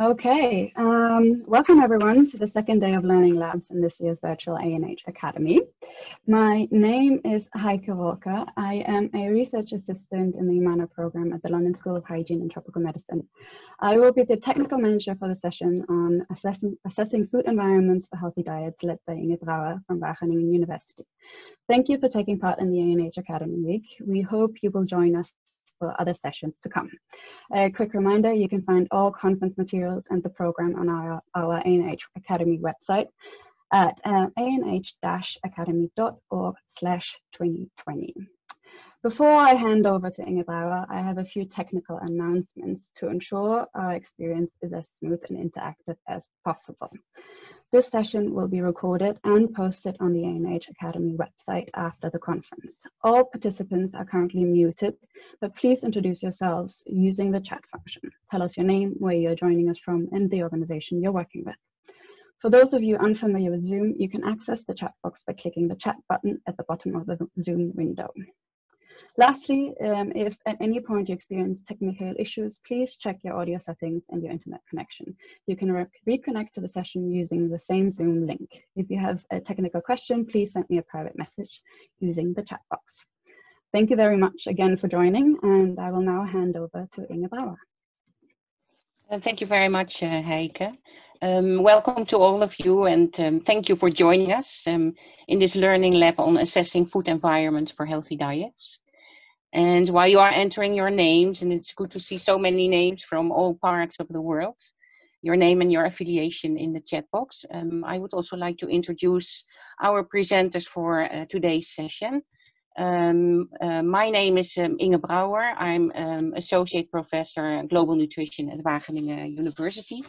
Okay, um, welcome everyone to the second day of Learning Labs in this year's virtual ANH Academy. My name is Heike Walker. I am a research assistant in the IMMANA program at the London School of Hygiene and Tropical Medicine. I will be the technical manager for the session on assessing, assessing food environments for healthy diets led by Inge Brouwer from Wageningen University. Thank you for taking part in the ANH Academy Week. We hope you will join us for other sessions to come. A quick reminder, you can find all conference materials and the program on our, our ANH Academy website at uh, anh-academy.org slash 2020. Before I hand over to Inge Brouwer, I have a few technical announcements to ensure our experience is as smooth and interactive as possible. This session will be recorded and posted on the ANH Academy website after the conference. All participants are currently muted, but please introduce yourselves using the chat function. Tell us your name, where you're joining us from, and the organization you're working with. For those of you unfamiliar with Zoom, you can access the chat box by clicking the chat button at the bottom of the Zoom window. Lastly, um, if at any point you experience technical issues, please check your audio settings and your internet connection. You can re reconnect to the session using the same Zoom link. If you have a technical question, please send me a private message using the chat box. Thank you very much again for joining, and I will now hand over to Inge Brouwer. Uh, thank you very much, uh, Heike. Um, welcome to all of you and um, thank you for joining us um, in this learning lab on assessing food environments for healthy diets. And while you are entering your names, and it's good to see so many names from all parts of the world, your name and your affiliation in the chat box, um, I would also like to introduce our presenters for uh, today's session. Um, uh, my name is um, Inge Brouwer. I'm um, Associate Professor Global Nutrition at Wageningen University.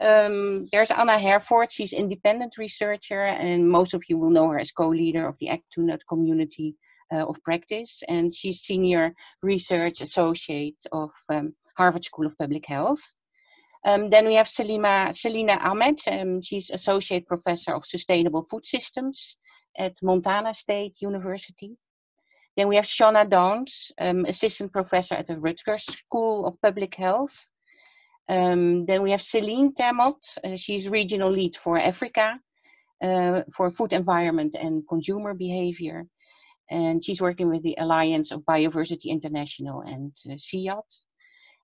Um, there's Anna Herforth, she's independent researcher and most of you will know her as co-leader of the Ag2Nut community of practice, and she's senior research associate of um, Harvard School of Public Health. Um, then we have Selima, Selena Ahmed. Um, she's associate professor of sustainable food systems at Montana State University. Then we have Shauna Downs, um, assistant professor at the Rutgers School of Public Health. Um, then we have Celine Termote. Uh, she's regional lead for Africa uh, for food environment and consumer behavior and she's working with the Alliance of Biodiversity International and uh, CIAT.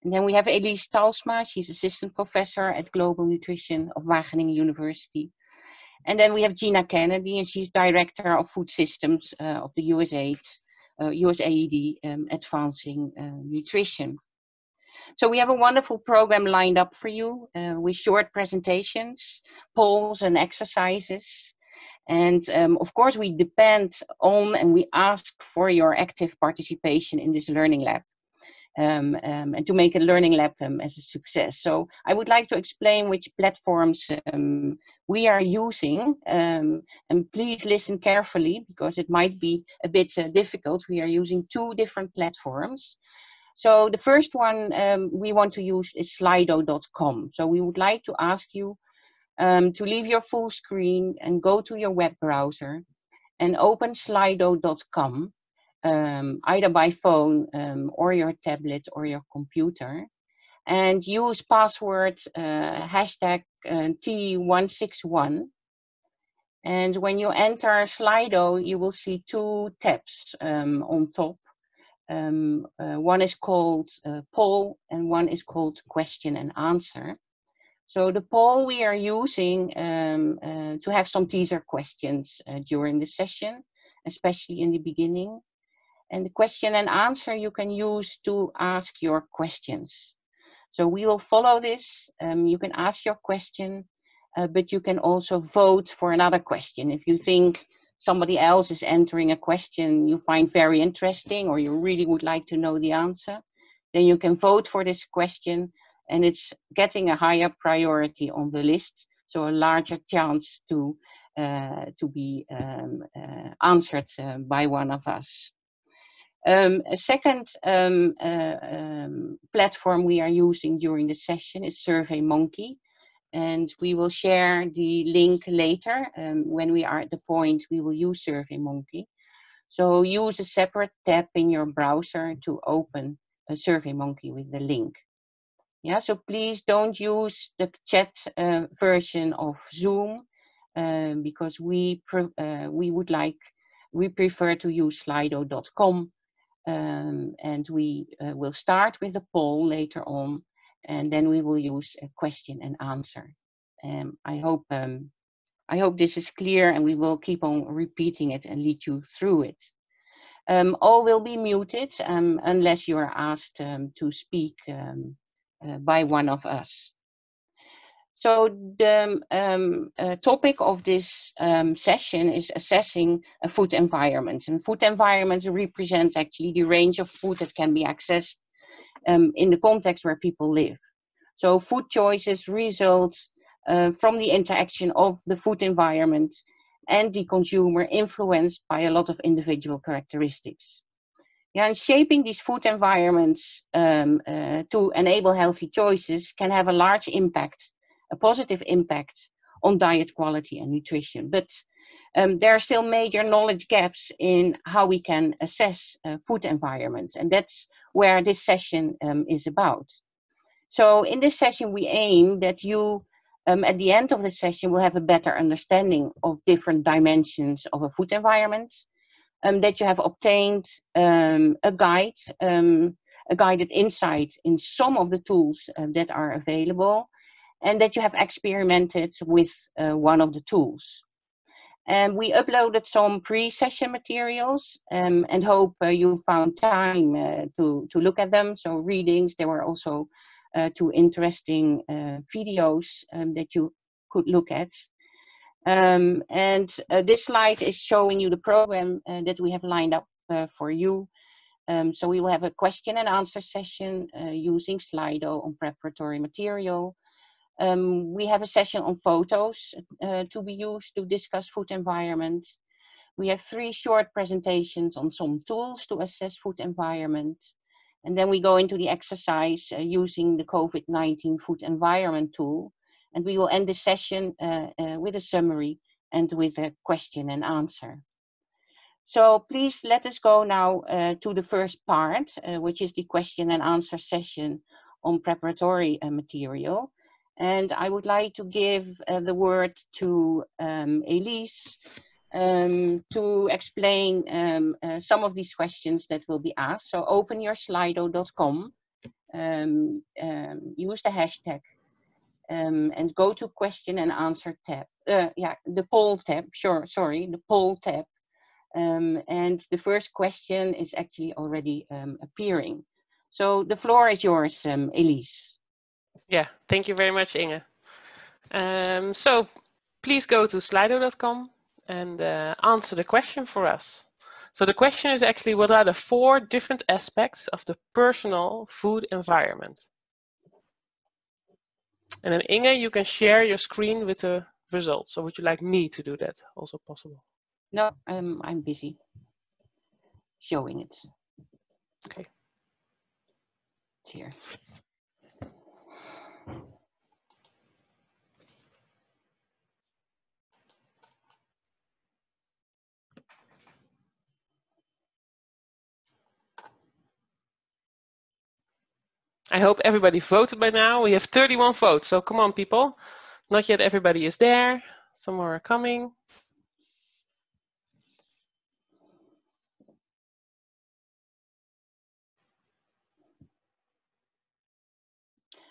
And then we have Elise Talsma, she's assistant professor at Global Nutrition of Wageningen University. And then we have Gina Kennedy, and she's director of food systems uh, of the USAID, uh, USAID um, Advancing uh, Nutrition. So we have a wonderful program lined up for you uh, with short presentations, polls and exercises. And um, of course, we depend on and we ask for your active participation in this learning lab. Um, um, and to make a learning lab um, as a success. So I would like to explain which platforms um, we are using. Um, and please listen carefully because it might be a bit uh, difficult. We are using two different platforms. So the first one we want to use is slido.com. So we would like to ask you um, to leave your full screen and go to your web browser and open slido.com, um, either by phone um, or your tablet or your computer, and use password uh, hashtag uh, T161. And when you enter Slido, you will see two tabs um, on top. Um, uh, one is called uh, poll and one is called question and answer. So the poll we are using um, uh, to have some teaser questions uh, during the session, especially in the beginning. And the question and answer you can use to ask your questions. So we will follow this. Um, you can ask your question, uh, but you can also vote for another question. If you think somebody else is entering a question you find very interesting or you really would like to know the answer, then you can vote for this question and it's getting a higher priority on the list, so a larger chance to uh, to be um, uh, answered uh, by one of us. Um, a second um, uh, um, platform we are using during the session is SurveyMonkey, and we will share the link later um, when we are at the point we will use SurveyMonkey. So use a separate tab in your browser to open a SurveyMonkey with the link. Yeah, so please don't use the chat uh, version of Zoom uh, because we uh, we would like we prefer to use slido.com um, and we uh, will start with a poll later on and then we will use a question and answer. Um, I hope um, I hope this is clear and we will keep on repeating it and lead you through it. Um, all will be muted um, unless you are asked um, to speak um, by one of us. So the um, uh, topic of this um, session is assessing a food environment. And food environments represent actually the range of food that can be accessed um, in the context where people live. So food choices result uh, from the interaction of the food environment and the consumer influenced by a lot of individual characteristics. Yeah, and shaping these food environments um, uh, to enable healthy choices can have a large impact, a positive impact on diet quality and nutrition. But um, there are still major knowledge gaps in how we can assess uh, food environments, and that's where this session um, is about. So in this session, we aim that you, um, at the end of the session, will have a better understanding of different dimensions of a food environment, um, that you have obtained um, a guide, um, a guided insight in some of the tools uh, that are available, and that you have experimented with uh, one of the tools. And we uploaded some pre-session materials um, and hope uh, you found time uh, to, to look at them. So readings, there were also uh, two interesting uh, videos um, that you could look at. Um, and uh, this slide is showing you the program uh, that we have lined up uh, for you. Um, so we will have a question and answer session uh, using Slido on preparatory material. Um, we have a session on photos uh, to be used to discuss food environment. We have three short presentations on some tools to assess food environment. And then we go into the exercise uh, using the COVID-19 food environment tool and we will end the session uh, uh, with a summary and with a question and answer. So please let us go now uh, to the first part, uh, which is the question and answer session on preparatory uh, material. And I would like to give uh, the word to um, Elise um, to explain um, some of these questions that will be asked. So open your slido.com, um, um, use the hashtag um, and go to question and answer tab. Uh, yeah, the poll tab, sure, sorry, the poll tab. Um, and the first question is actually already um, appearing. So the floor is yours, um, Elise. Yeah, thank you very much, Inge. Um, so please go to slido.com and uh, answer the question for us. So the question is actually what are the four different aspects of the personal food environment? And then Inge, you can share your screen with the results. So would you like me to do that? Also possible. No, I'm I'm busy showing it. Okay. It's here. I hope everybody voted by now. We have 31 votes, so come on, people. Not yet everybody is there. Some more are coming.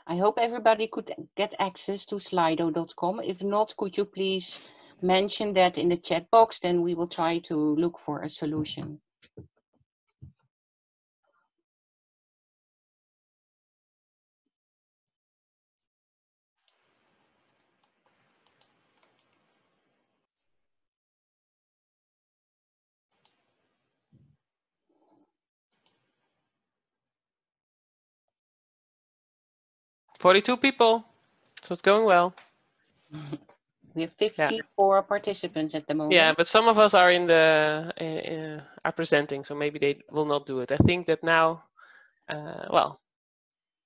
I hope everybody could get access to slido.com. If not, could you please mention that in the chat box, then we will try to look for a solution. 42 people, so it's going well. We have 54 yeah. participants at the moment. Yeah, but some of us are in the uh, uh, are presenting, so maybe they will not do it. I think that now, uh, well,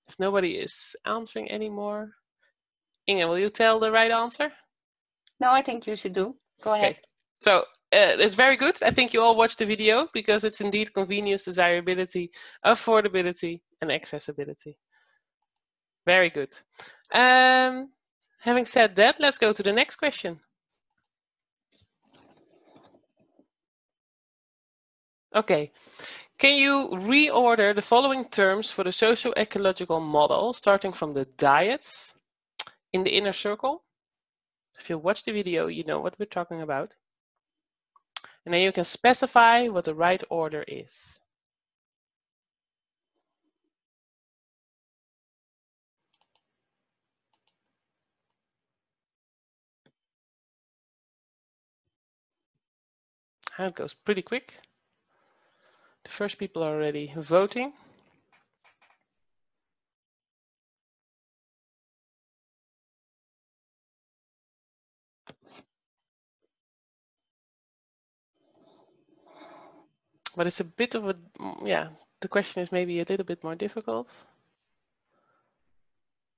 if nobody is answering anymore, Inge, will you tell the right answer? No, I think you should do. Go ahead. Okay. So uh, it's very good. I think you all watched the video because it's indeed convenience, desirability, affordability, and accessibility. Very good. Um, having said that, let's go to the next question. Okay, can you reorder the following terms for the socio-ecological model, starting from the diets in the inner circle? If you watch the video, you know what we're talking about. And then you can specify what the right order is. It goes pretty quick. The first people are already voting. But it's a bit of a, mm, yeah, the question is maybe a little bit more difficult.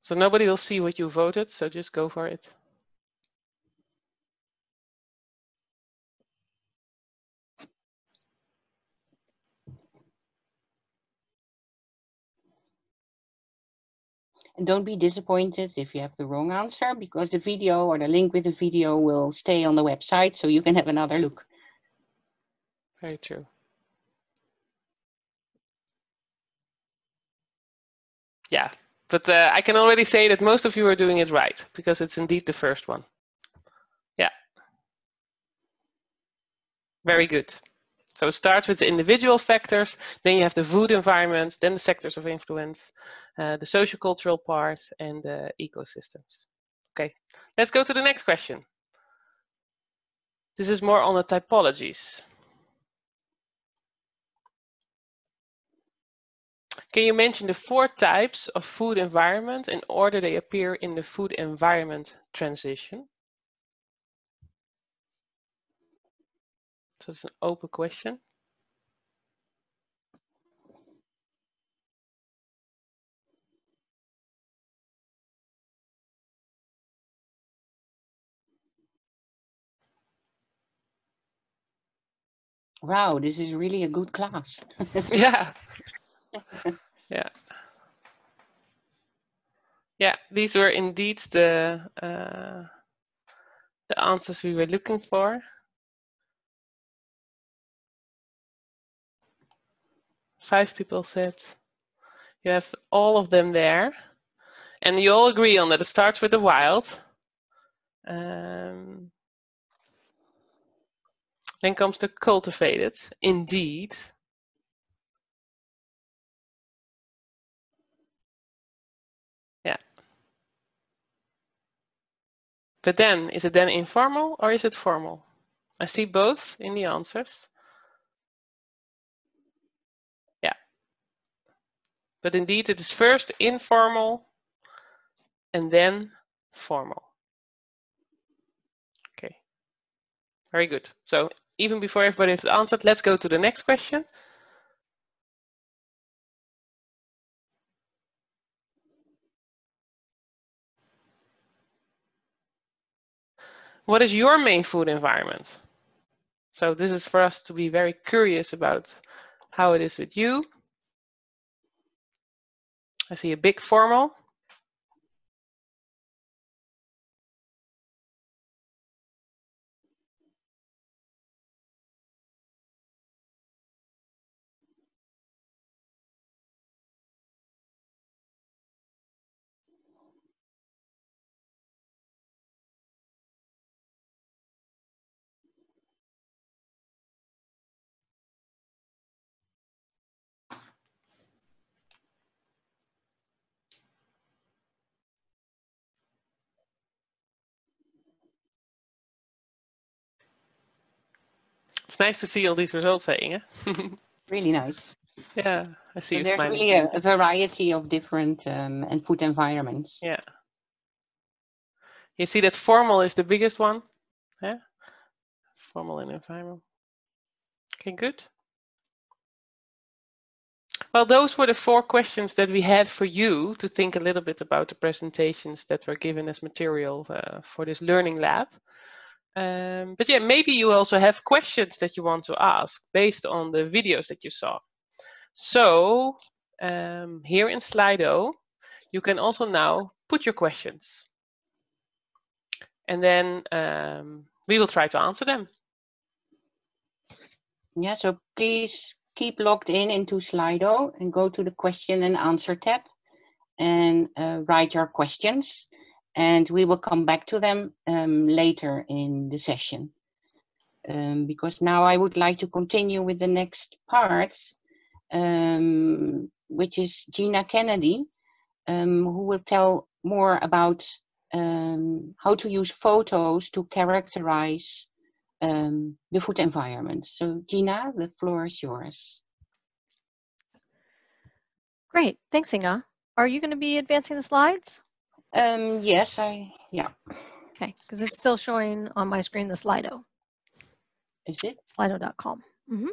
So nobody will see what you voted, so just go for it. And don't be disappointed if you have the wrong answer because the video or the link with the video will stay on the website so you can have another look. Very true. Yeah, but uh, I can already say that most of you are doing it right because it's indeed the first one. Yeah. Very good. So it starts with the individual factors, then you have the food environment, then the sectors of influence, uh, the social cultural part, and the ecosystems. Okay, let's go to the next question. This is more on the typologies. Can you mention the four types of food environment in order they appear in the food environment transition? So it's an open question. Wow, this is really a good class. yeah. yeah. Yeah, these were indeed the uh, the answers we were looking for. Five people said you have all of them there. And you all agree on that it starts with the wild. Um, then comes the cultivated, indeed. Yeah. But then, is it then informal or is it formal? I see both in the answers. But indeed, it is first informal and then formal. Okay, very good. So even before everybody has answered, let's go to the next question. What is your main food environment? So this is for us to be very curious about how it is with you. I see a big formal. It's nice to see all these results, saying. really nice. Yeah, I see so there's smiling. really a, a, variety of different um, and food environments. Yeah. You see that formal is the biggest one. Yeah. Formal and environment. Okay, good. Well, those were the four questions that we had for you to think a little bit about the presentations that were given as material uh, for this learning lab. Um, but yeah, maybe you also have questions that you want to ask based on the videos that you saw. So um, here in Slido, you can also now put your questions. And then um, we will try to answer them. Yeah, so please keep logged in into Slido and go to the question and answer tab and uh, write your questions. And we will come back to them um, later in the session. Um, because now I would like to continue with the next part, um, which is Gina Kennedy, um, who will tell more about um, how to use photos to characterize um, the food environment. So Gina, the floor is yours. Great, thanks Inge. Are you going to be advancing the slides? Um, yes, I, yeah. Okay, because it's still showing on my screen the Slido. Is it? Slido.com. Mm -hmm.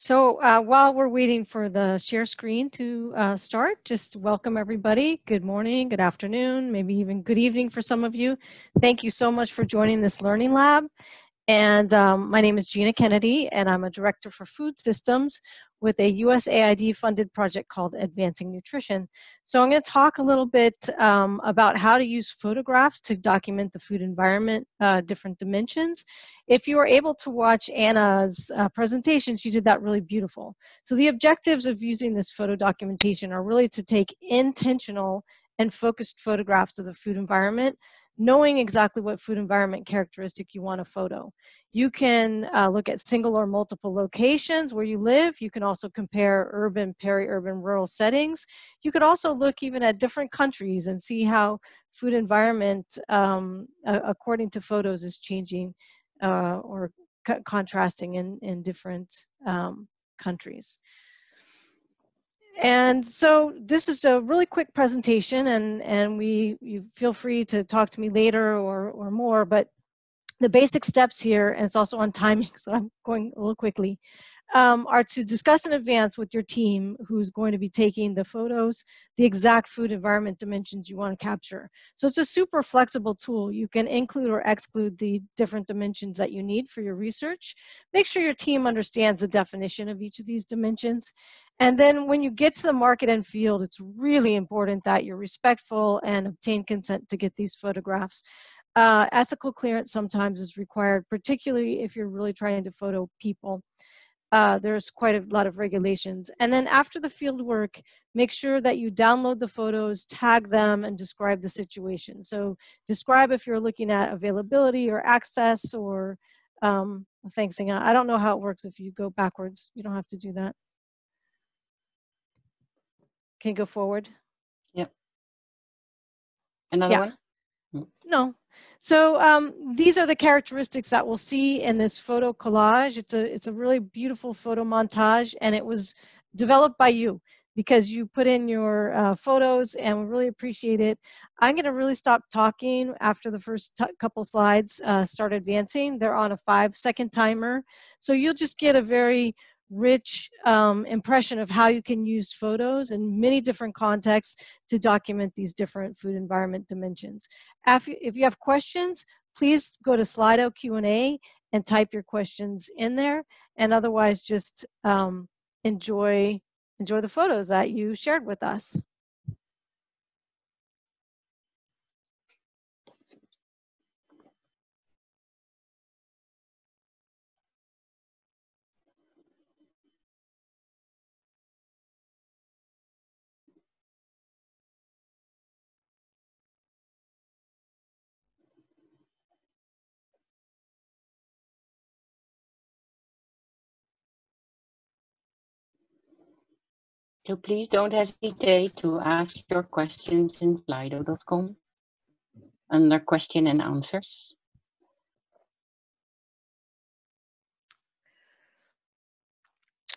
So uh, while we're waiting for the share screen to uh, start, just welcome everybody. Good morning, good afternoon, maybe even good evening for some of you. Thank you so much for joining this Learning Lab. And um, my name is Gina Kennedy, and I'm a director for food systems with a USAID funded project called Advancing Nutrition. So I'm going to talk a little bit um, about how to use photographs to document the food environment, uh, different dimensions. If you were able to watch Anna's uh, presentation, she did that really beautiful. So the objectives of using this photo documentation are really to take intentional and focused photographs of the food environment knowing exactly what food environment characteristic you want a photo. You can uh, look at single or multiple locations where you live. You can also compare urban, peri-urban, rural settings. You could also look even at different countries and see how food environment, um, according to photos, is changing uh, or co contrasting in, in different um, countries. And so this is a really quick presentation and, and we you feel free to talk to me later or, or more, but the basic steps here, and it's also on timing, so I'm going a little quickly, um, are to discuss in advance with your team who's going to be taking the photos, the exact food environment dimensions you want to capture. So it's a super flexible tool. You can include or exclude the different dimensions that you need for your research. Make sure your team understands the definition of each of these dimensions. And then when you get to the market and field, it's really important that you're respectful and obtain consent to get these photographs. Uh, ethical clearance sometimes is required, particularly if you're really trying to photo people uh, there's quite a lot of regulations. And then after the field work, make sure that you download the photos, tag them, and describe the situation. So describe if you're looking at availability or access or, um, thanks, Inge. I don't know how it works if you go backwards. You don't have to do that. Can you go forward? Yep. Another yeah. one? Hmm. No, so um, these are the characteristics that we'll see in this photo collage. It's a, it's a really beautiful photo montage and it was developed by you because you put in your uh, photos and we really appreciate it. I'm gonna really stop talking after the first couple slides uh, start advancing. They're on a five second timer. So you'll just get a very rich um, impression of how you can use photos in many different contexts to document these different food environment dimensions. If you have questions, please go to Slido Q&A and type your questions in there and otherwise just um, enjoy, enjoy the photos that you shared with us. So please don't hesitate to ask your questions in slido.com under question and answers.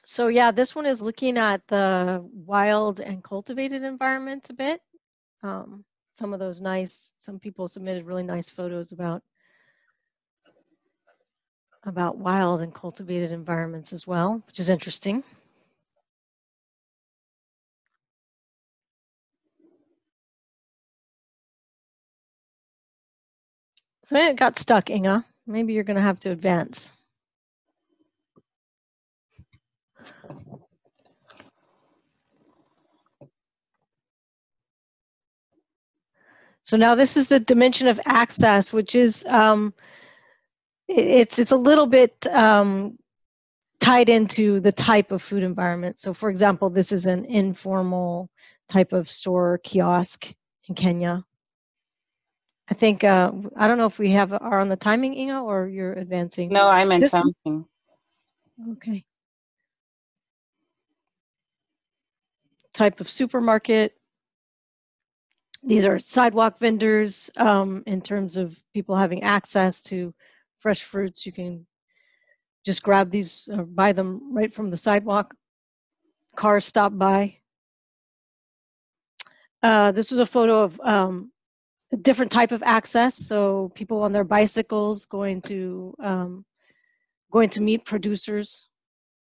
So yeah, this one is looking at the wild and cultivated environments a bit. Um, some of those nice, some people submitted really nice photos about about wild and cultivated environments as well, which is interesting. So it got stuck, Inge. maybe you're going to have to advance. So now this is the dimension of access, which is um, it's it's a little bit um, tied into the type of food environment. So, for example, this is an informal type of store kiosk in Kenya. I think uh, I don't know if we have are on the timing, Inge, or you're advancing. No, I'm advancing. okay. Type of supermarket. These are sidewalk vendors um, in terms of people having access to fresh fruits. You can just grab these or buy them right from the sidewalk. Cars stop by. Uh, this was a photo of um, different type of access. So people on their bicycles going to um, going to meet producers.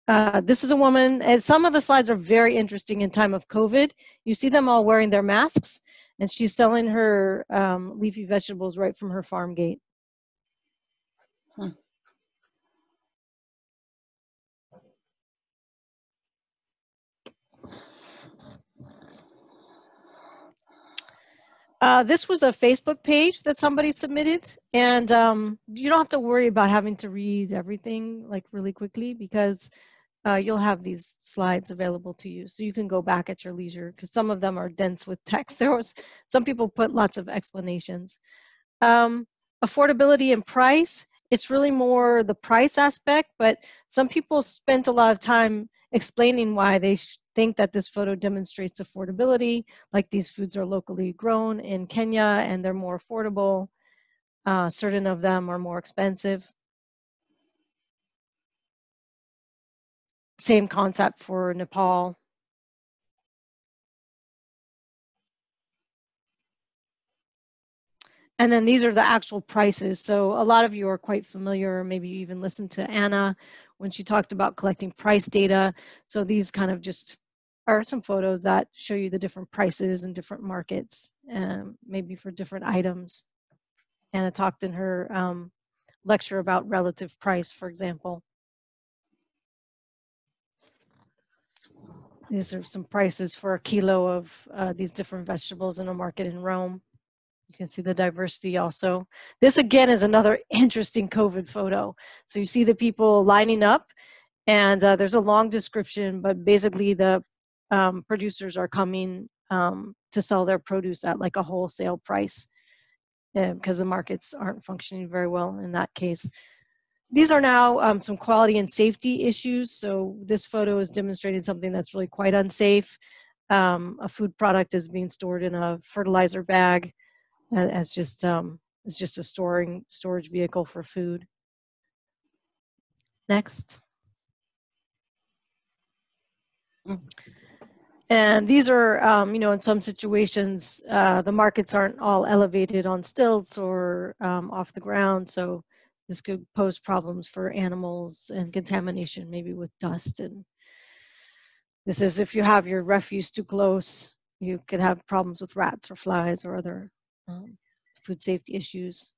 Uh, this is a woman, and some of the slides are very interesting in time of COVID. You see them all wearing their masks, and she's selling her um, leafy vegetables right from her farm gate. Hmm. Uh, this was a Facebook page that somebody submitted, and um, you don't have to worry about having to read everything like really quickly because uh, you'll have these slides available to you, so you can go back at your leisure because some of them are dense with text. There was some people put lots of explanations. Um, affordability and price. It's really more the price aspect, but some people spent a lot of time explaining why they think that this photo demonstrates affordability, like these foods are locally grown in Kenya and they're more affordable. Uh, certain of them are more expensive. Same concept for Nepal. And then these are the actual prices. So a lot of you are quite familiar, maybe you even listened to Anna when she talked about collecting price data. So these kind of just are some photos that show you the different prices in different markets, um, maybe for different items. Anna talked in her um, lecture about relative price, for example. These are some prices for a kilo of uh, these different vegetables in a market in Rome. You can see the diversity also. This again is another interesting COVID photo. So you see the people lining up and uh, there's a long description, but basically the um, producers are coming um, to sell their produce at like a wholesale price because uh, the markets aren't functioning very well in that case. These are now um, some quality and safety issues. So this photo is demonstrating something that's really quite unsafe. Um, a food product is being stored in a fertilizer bag as just um, as just a storing storage vehicle for food. Next. And these are, um, you know, in some situations, uh, the markets aren't all elevated on stilts or um, off the ground. So this could pose problems for animals and contamination, maybe with dust. And this is if you have your refuse too close, you could have problems with rats or flies or other um, food safety issues.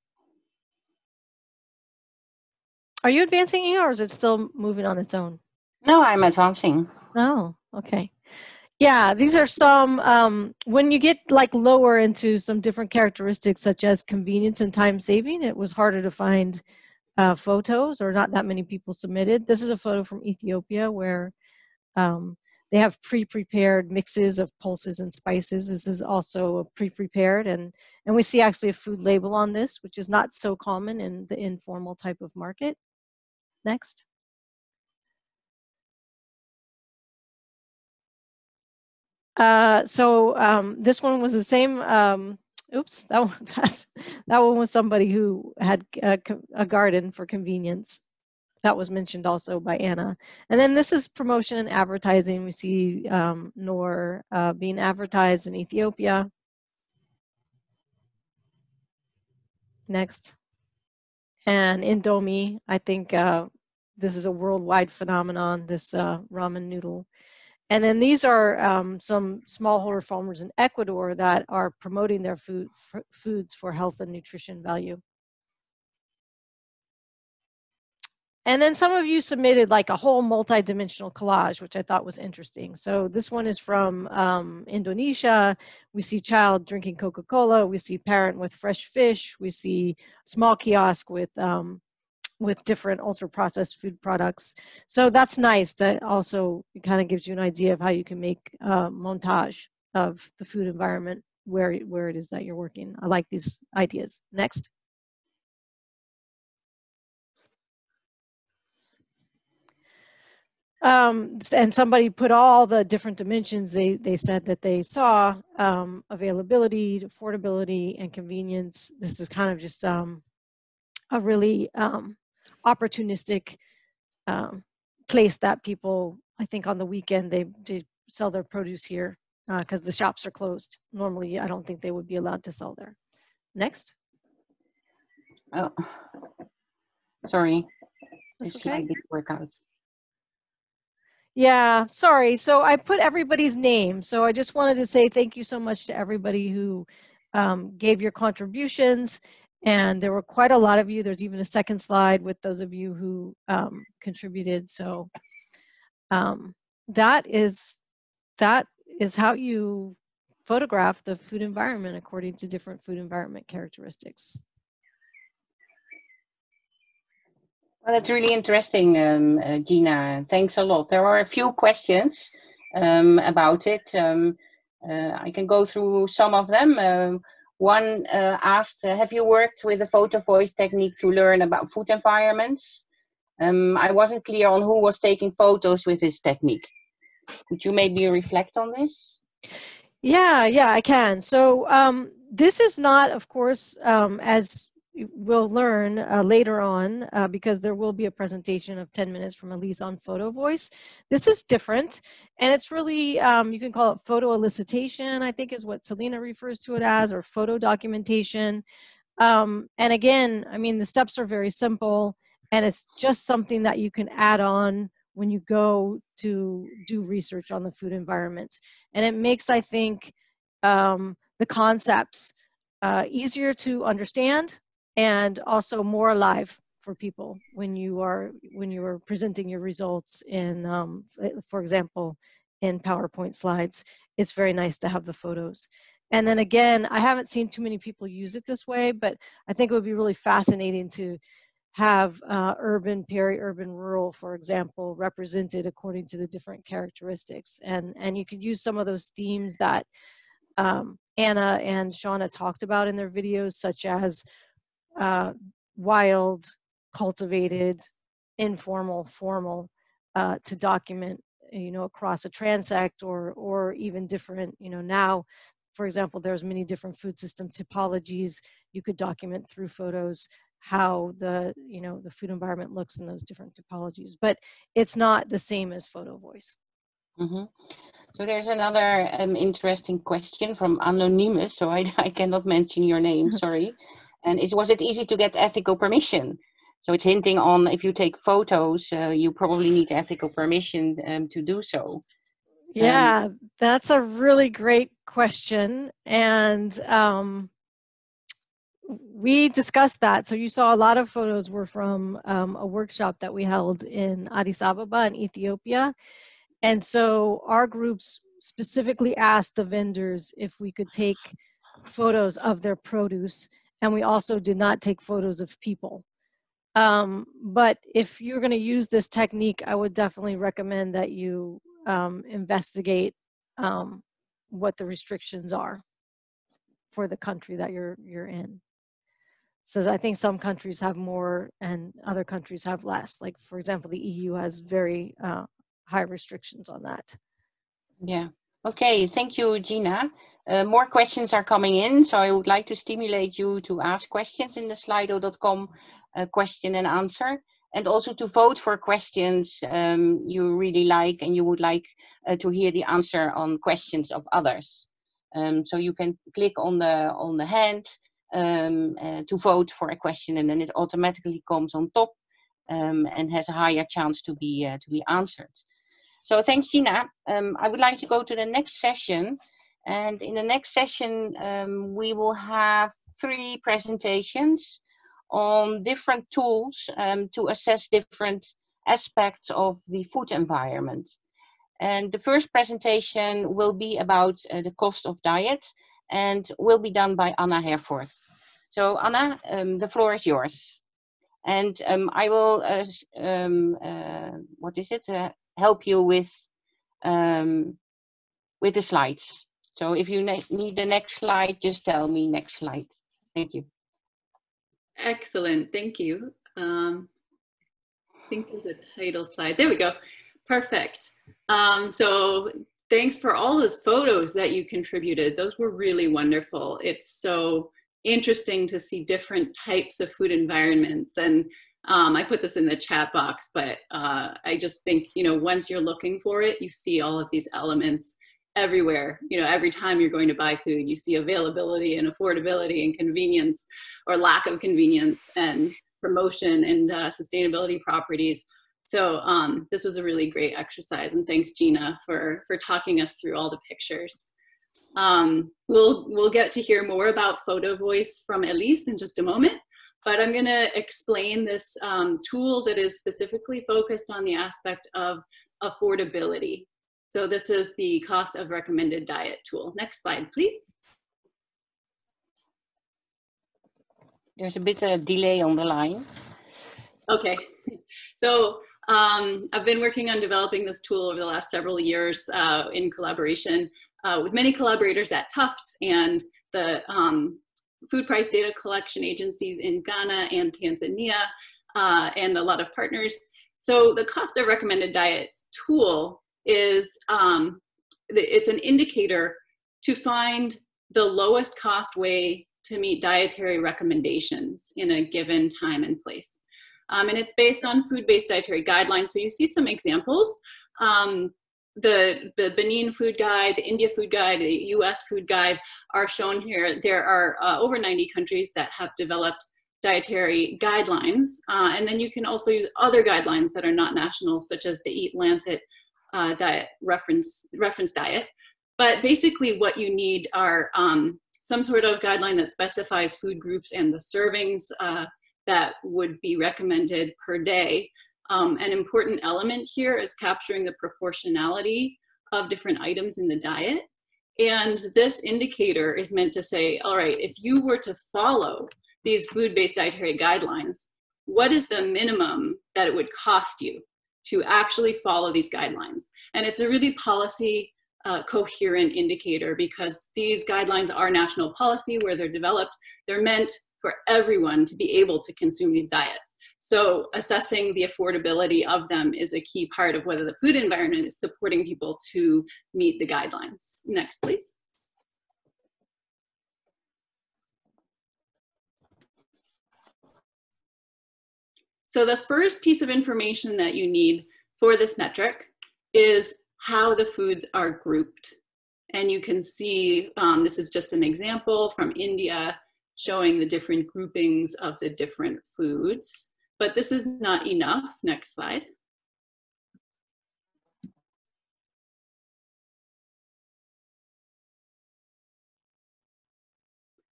Are you advancing or is it still moving on its own? No, I'm advancing. Oh, okay. Yeah, these are some, um, when you get like lower into some different characteristics such as convenience and time saving, it was harder to find uh, photos or not that many people submitted. This is a photo from Ethiopia where um, they have pre-prepared mixes of pulses and spices. This is also pre-prepared, and and we see actually a food label on this, which is not so common in the informal type of market. Next. Uh, so um, this one was the same. Um, oops, that one, that one was somebody who had a, a garden for convenience that was mentioned also by Anna. And then this is promotion and advertising. We see um, Knorr uh, being advertised in Ethiopia. Next. And Indomie, I think uh, this is a worldwide phenomenon, this uh, ramen noodle. And then these are um, some smallholder farmers in Ecuador that are promoting their food, foods for health and nutrition value. and then some of you submitted like a whole multi-dimensional collage, which I thought was interesting. So this one is from um, Indonesia. We see child drinking Coca-Cola. We see parent with fresh fish. We see small kiosk with um, with different ultra processed food products. So that's nice. That also kind of gives you an idea of how you can make a montage of the food environment where where it is that you're working. I like these ideas. Next. Um, and somebody put all the different dimensions they, they said that they saw um, availability, affordability, and convenience. This is kind of just um, a really um, opportunistic um, place that people, I think on the weekend, they, they sell their produce here because uh, the shops are closed. Normally, I don't think they would be allowed to sell there. Next. Oh, sorry. That's okay. slide didn't work out. Yeah, sorry. So I put everybody's name. So I just wanted to say thank you so much to everybody who um, gave your contributions. And there were quite a lot of you. There's even a second slide with those of you who um, contributed. So um, that is that is how you photograph the food environment according to different food environment characteristics. Well, that's really interesting, um, uh, Gina. Thanks a lot. There are a few questions um, about it. Um, uh, I can go through some of them. One uh, asked, uh, have you worked with a photo voice technique to learn about food environments? Um, I wasn't clear on who was taking photos with this technique. Could you maybe reflect on this? Yeah, yeah, I can. So um, this is not, of course, um, as we'll learn uh, later on, uh, because there will be a presentation of 10 minutes from Elise on photo voice. This is different, and it's really, um, you can call it photo elicitation, I think is what Selena refers to it as, or photo documentation. Um, and again, I mean, the steps are very simple, and it's just something that you can add on when you go to do research on the food environment. And it makes, I think, um, the concepts uh, easier to understand and also more alive for people when you are when you are presenting your results in, um, for example, in PowerPoint slides. It's very nice to have the photos. And then again, I haven't seen too many people use it this way, but I think it would be really fascinating to have uh, urban, peri-urban, rural, for example, represented according to the different characteristics. And, and you could use some of those themes that um, Anna and Shauna talked about in their videos, such as uh, wild, cultivated, informal, formal, uh, to document, you know, across a transect or, or even different, you know, now, for example, there's many different food system typologies you could document through photos how the you know the food environment looks in those different typologies but it's not the same as photo voice Mm -hmm. So there's another um, interesting question from Anonymous, so I, I cannot mention your name, sorry. And is, was it easy to get ethical permission? So it's hinting on if you take photos, uh, you probably need ethical permission um, to do so. Yeah, um, that's a really great question. And um, we discussed that. So you saw a lot of photos were from um, a workshop that we held in Addis Ababa in Ethiopia. And so our groups specifically asked the vendors if we could take photos of their produce. And we also did not take photos of people. Um, but if you're going to use this technique, I would definitely recommend that you um, investigate um, what the restrictions are for the country that you're you're in says I think some countries have more and other countries have less. Like for example, the EU has very uh, high restrictions on that. Yeah. Okay. Thank you, Gina. Uh, more questions are coming in, so I would like to stimulate you to ask questions in the slido.com uh, question and answer, and also to vote for questions um, you really like and you would like uh, to hear the answer on questions of others. Um, so you can click on the on the hand um, uh, to vote for a question and then it automatically comes on top um, and has a higher chance to be uh, to be answered. So thanks Gina. Um, I would like to go to the next session and in the next session um, we will have three presentations on different tools um, to assess different aspects of the food environment. And the first presentation will be about uh, the cost of diet and will be done by Anna Herforth. So Anna, um, the floor is yours. And um, I will, uh, um, uh, what is it, uh, help you with, um, with the slides. So if you ne need the next slide, just tell me next slide. Thank you. Excellent, thank you. Um, I think there's a title slide. There we go. Perfect. Um, so thanks for all those photos that you contributed. Those were really wonderful. It's so interesting to see different types of food environments. And um, I put this in the chat box, but uh, I just think, you know, once you're looking for it, you see all of these elements everywhere. You know, every time you're going to buy food, you see availability and affordability and convenience or lack of convenience and promotion and uh, sustainability properties. So um, this was a really great exercise and thanks Gina for, for talking us through all the pictures. Um, we'll, we'll get to hear more about photo voice from Elise in just a moment, but I'm gonna explain this um, tool that is specifically focused on the aspect of affordability. So this is the cost of recommended diet tool. Next slide, please. There's a bit of delay on the line. Okay, so um, I've been working on developing this tool over the last several years uh, in collaboration uh, with many collaborators at Tufts and the um, food price data collection agencies in Ghana and Tanzania uh, and a lot of partners. So the cost of recommended diets tool is um, it's an indicator to find the lowest cost way to meet dietary recommendations in a given time and place. Um, and it's based on food-based dietary guidelines. So you see some examples. Um, the, the Benin food guide, the India food guide, the US food guide are shown here. There are uh, over 90 countries that have developed dietary guidelines. Uh, and then you can also use other guidelines that are not national, such as the Eat Lancet uh, diet reference, reference diet. But basically what you need are um, some sort of guideline that specifies food groups and the servings uh, that would be recommended per day. Um, an important element here is capturing the proportionality of different items in the diet. And this indicator is meant to say, all right, if you were to follow these food-based dietary guidelines, what is the minimum that it would cost you to actually follow these guidelines? And it's a really policy uh, coherent indicator because these guidelines are national policy where they're developed. They're meant for everyone to be able to consume these diets. So assessing the affordability of them is a key part of whether the food environment is supporting people to meet the guidelines. Next, please. So the first piece of information that you need for this metric is how the foods are grouped. And you can see, um, this is just an example from India showing the different groupings of the different foods. But this is not enough. Next slide.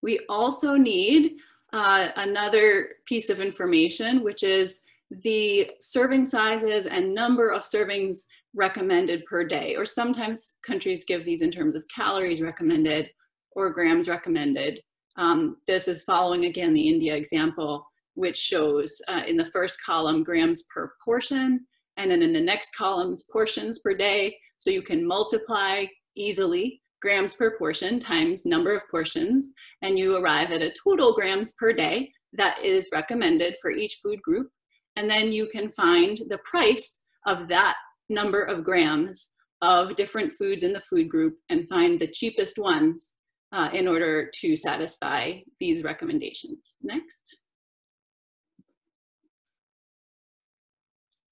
We also need uh, another piece of information, which is the serving sizes and number of servings recommended per day, or sometimes countries give these in terms of calories recommended or grams recommended. Um, this is following again the India example, which shows uh, in the first column grams per portion, and then in the next columns portions per day. So you can multiply easily grams per portion times number of portions, and you arrive at a total grams per day that is recommended for each food group. And then you can find the price of that number of grams of different foods in the food group and find the cheapest ones uh, in order to satisfy these recommendations. Next.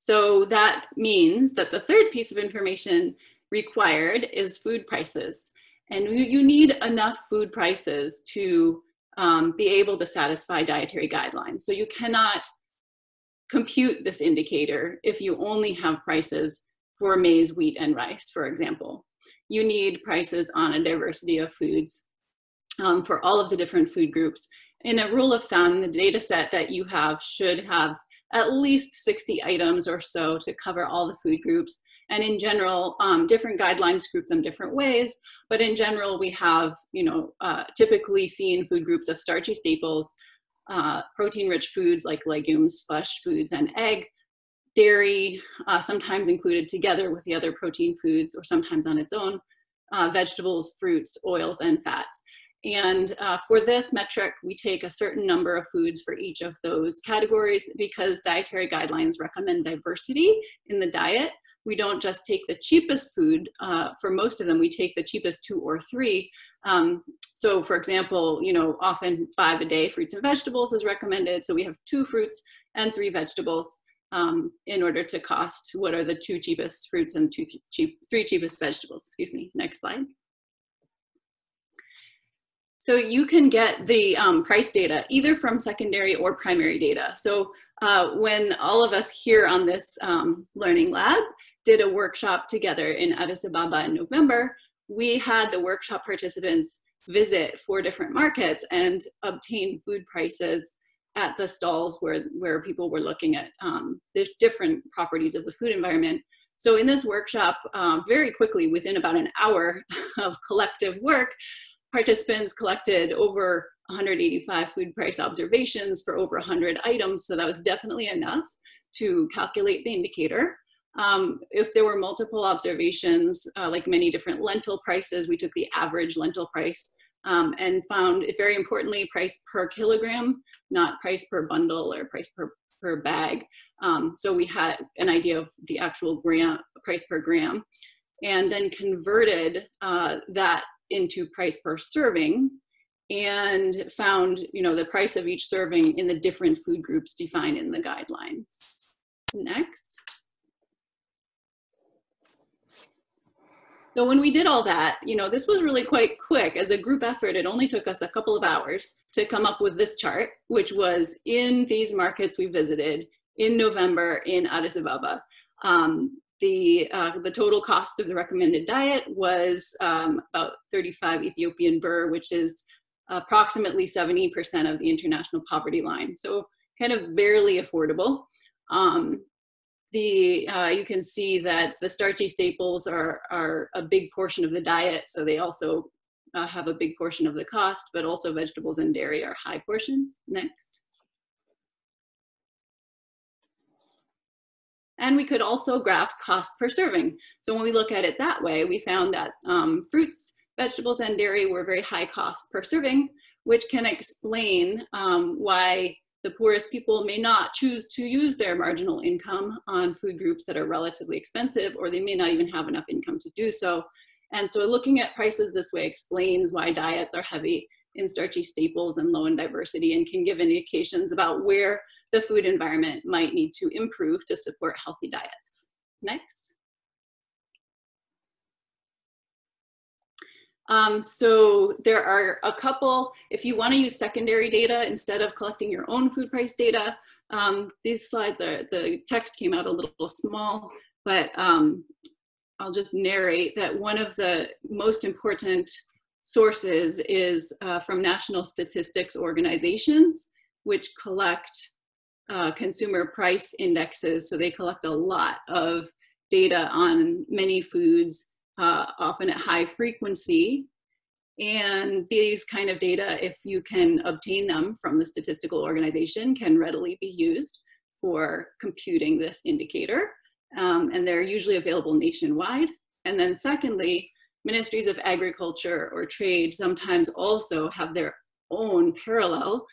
So that means that the third piece of information required is food prices. And you need enough food prices to um, be able to satisfy dietary guidelines. So you cannot compute this indicator if you only have prices for maize, wheat, and rice, for example. You need prices on a diversity of foods um, for all of the different food groups. in a rule of thumb, the data set that you have should have at least 60 items or so to cover all the food groups. And in general, um, different guidelines group them different ways. But in general, we have, you know, uh, typically seen food groups of starchy staples, uh, protein-rich foods like legumes, flesh foods, and egg, dairy, uh, sometimes included together with the other protein foods or sometimes on its own, uh, vegetables, fruits, oils, and fats. And uh, for this metric, we take a certain number of foods for each of those categories because dietary guidelines recommend diversity in the diet. We don't just take the cheapest food. Uh, for most of them, we take the cheapest two or three. Um, so for example, you know, often five a day fruits and vegetables is recommended. So we have two fruits and three vegetables um, in order to cost what are the two cheapest fruits and two cheap, three cheapest vegetables. Excuse me. Next slide. So you can get the um, price data either from secondary or primary data. So uh, when all of us here on this um, learning lab did a workshop together in Addis Ababa in November, we had the workshop participants visit four different markets and obtain food prices at the stalls where, where people were looking at um, the different properties of the food environment. So in this workshop, um, very quickly, within about an hour of collective work, participants collected over 185 food price observations for over 100 items, so that was definitely enough to calculate the indicator. Um, if there were multiple observations, uh, like many different lentil prices, we took the average lentil price um, and found, very importantly, price per kilogram, not price per bundle or price per, per bag. Um, so we had an idea of the actual gram, price per gram, and then converted uh, that into price per serving and found you know the price of each serving in the different food groups defined in the guidelines. Next. So when we did all that, you know, this was really quite quick. As a group effort, it only took us a couple of hours to come up with this chart, which was in these markets we visited in November in Addis Ababa. Um, the, uh, the total cost of the recommended diet was um, about 35 Ethiopian birr, which is approximately 70% of the international poverty line. So kind of barely affordable. Um, the, uh, you can see that the starchy staples are, are a big portion of the diet, so they also uh, have a big portion of the cost, but also vegetables and dairy are high portions. Next. And we could also graph cost per serving. So when we look at it that way, we found that um, fruits, vegetables, and dairy were very high cost per serving, which can explain um, why the poorest people may not choose to use their marginal income on food groups that are relatively expensive, or they may not even have enough income to do so. And so looking at prices this way explains why diets are heavy in starchy staples and low in diversity and can give indications about where the food environment might need to improve to support healthy diets. Next. Um, so there are a couple, if you wanna use secondary data instead of collecting your own food price data, um, these slides are, the text came out a little small, but um, I'll just narrate that one of the most important sources is uh, from national statistics organizations, which collect uh, consumer price indexes. So they collect a lot of data on many foods, uh, often at high frequency. And these kind of data, if you can obtain them from the statistical organization, can readily be used for computing this indicator. Um, and they're usually available nationwide. And then secondly, ministries of agriculture or trade sometimes also have their own parallel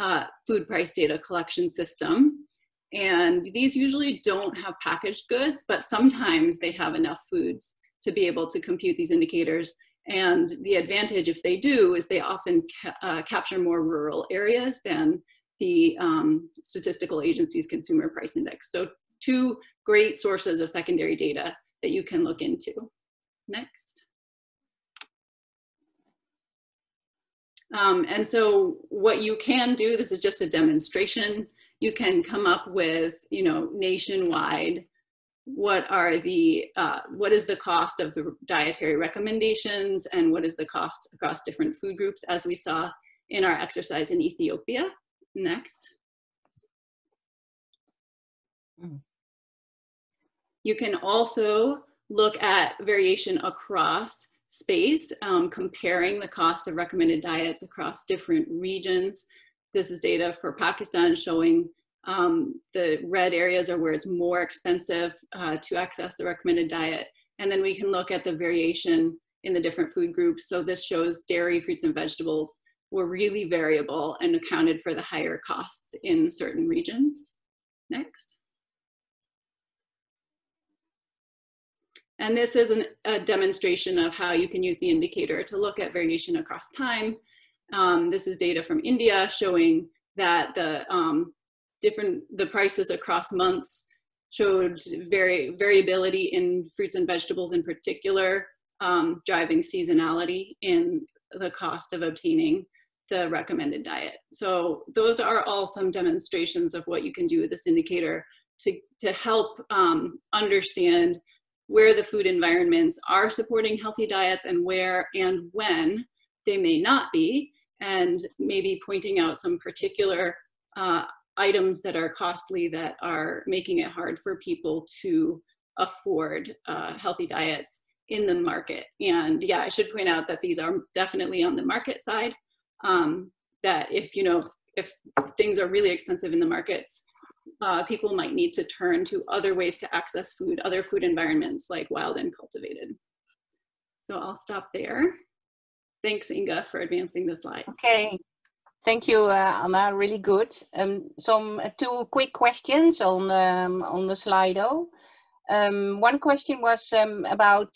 uh, food price data collection system. And these usually don't have packaged goods, but sometimes they have enough foods to be able to compute these indicators. And the advantage, if they do, is they often ca uh, capture more rural areas than the um, statistical agency's consumer price index. So two great sources of secondary data that you can look into. Next. Um, and so what you can do, this is just a demonstration, you can come up with, you know, nationwide, what are the, uh, what is the cost of the dietary recommendations and what is the cost across different food groups as we saw in our exercise in Ethiopia. Next. Mm. You can also look at variation across space, um, comparing the cost of recommended diets across different regions. This is data for Pakistan showing um, the red areas are where it's more expensive uh, to access the recommended diet. And then we can look at the variation in the different food groups. So this shows dairy, fruits, and vegetables were really variable and accounted for the higher costs in certain regions. Next. And this is an, a demonstration of how you can use the indicator to look at variation across time. Um, this is data from India showing that the um, different the prices across months showed very variability in fruits and vegetables in particular, um, driving seasonality in the cost of obtaining the recommended diet. So those are all some demonstrations of what you can do with this indicator to, to help um, understand where the food environments are supporting healthy diets and where and when they may not be, and maybe pointing out some particular uh, items that are costly that are making it hard for people to afford uh, healthy diets in the market. And yeah, I should point out that these are definitely on the market side. Um, that if you know if things are really expensive in the markets, uh, people might need to turn to other ways to access food, other food environments like wild and cultivated. So I'll stop there. Thanks, Inge, for advancing the slide. Okay, thank you, uh, Anna. Really good. Um, some uh, two quick questions on um, on the Slido. Um, one question was um, about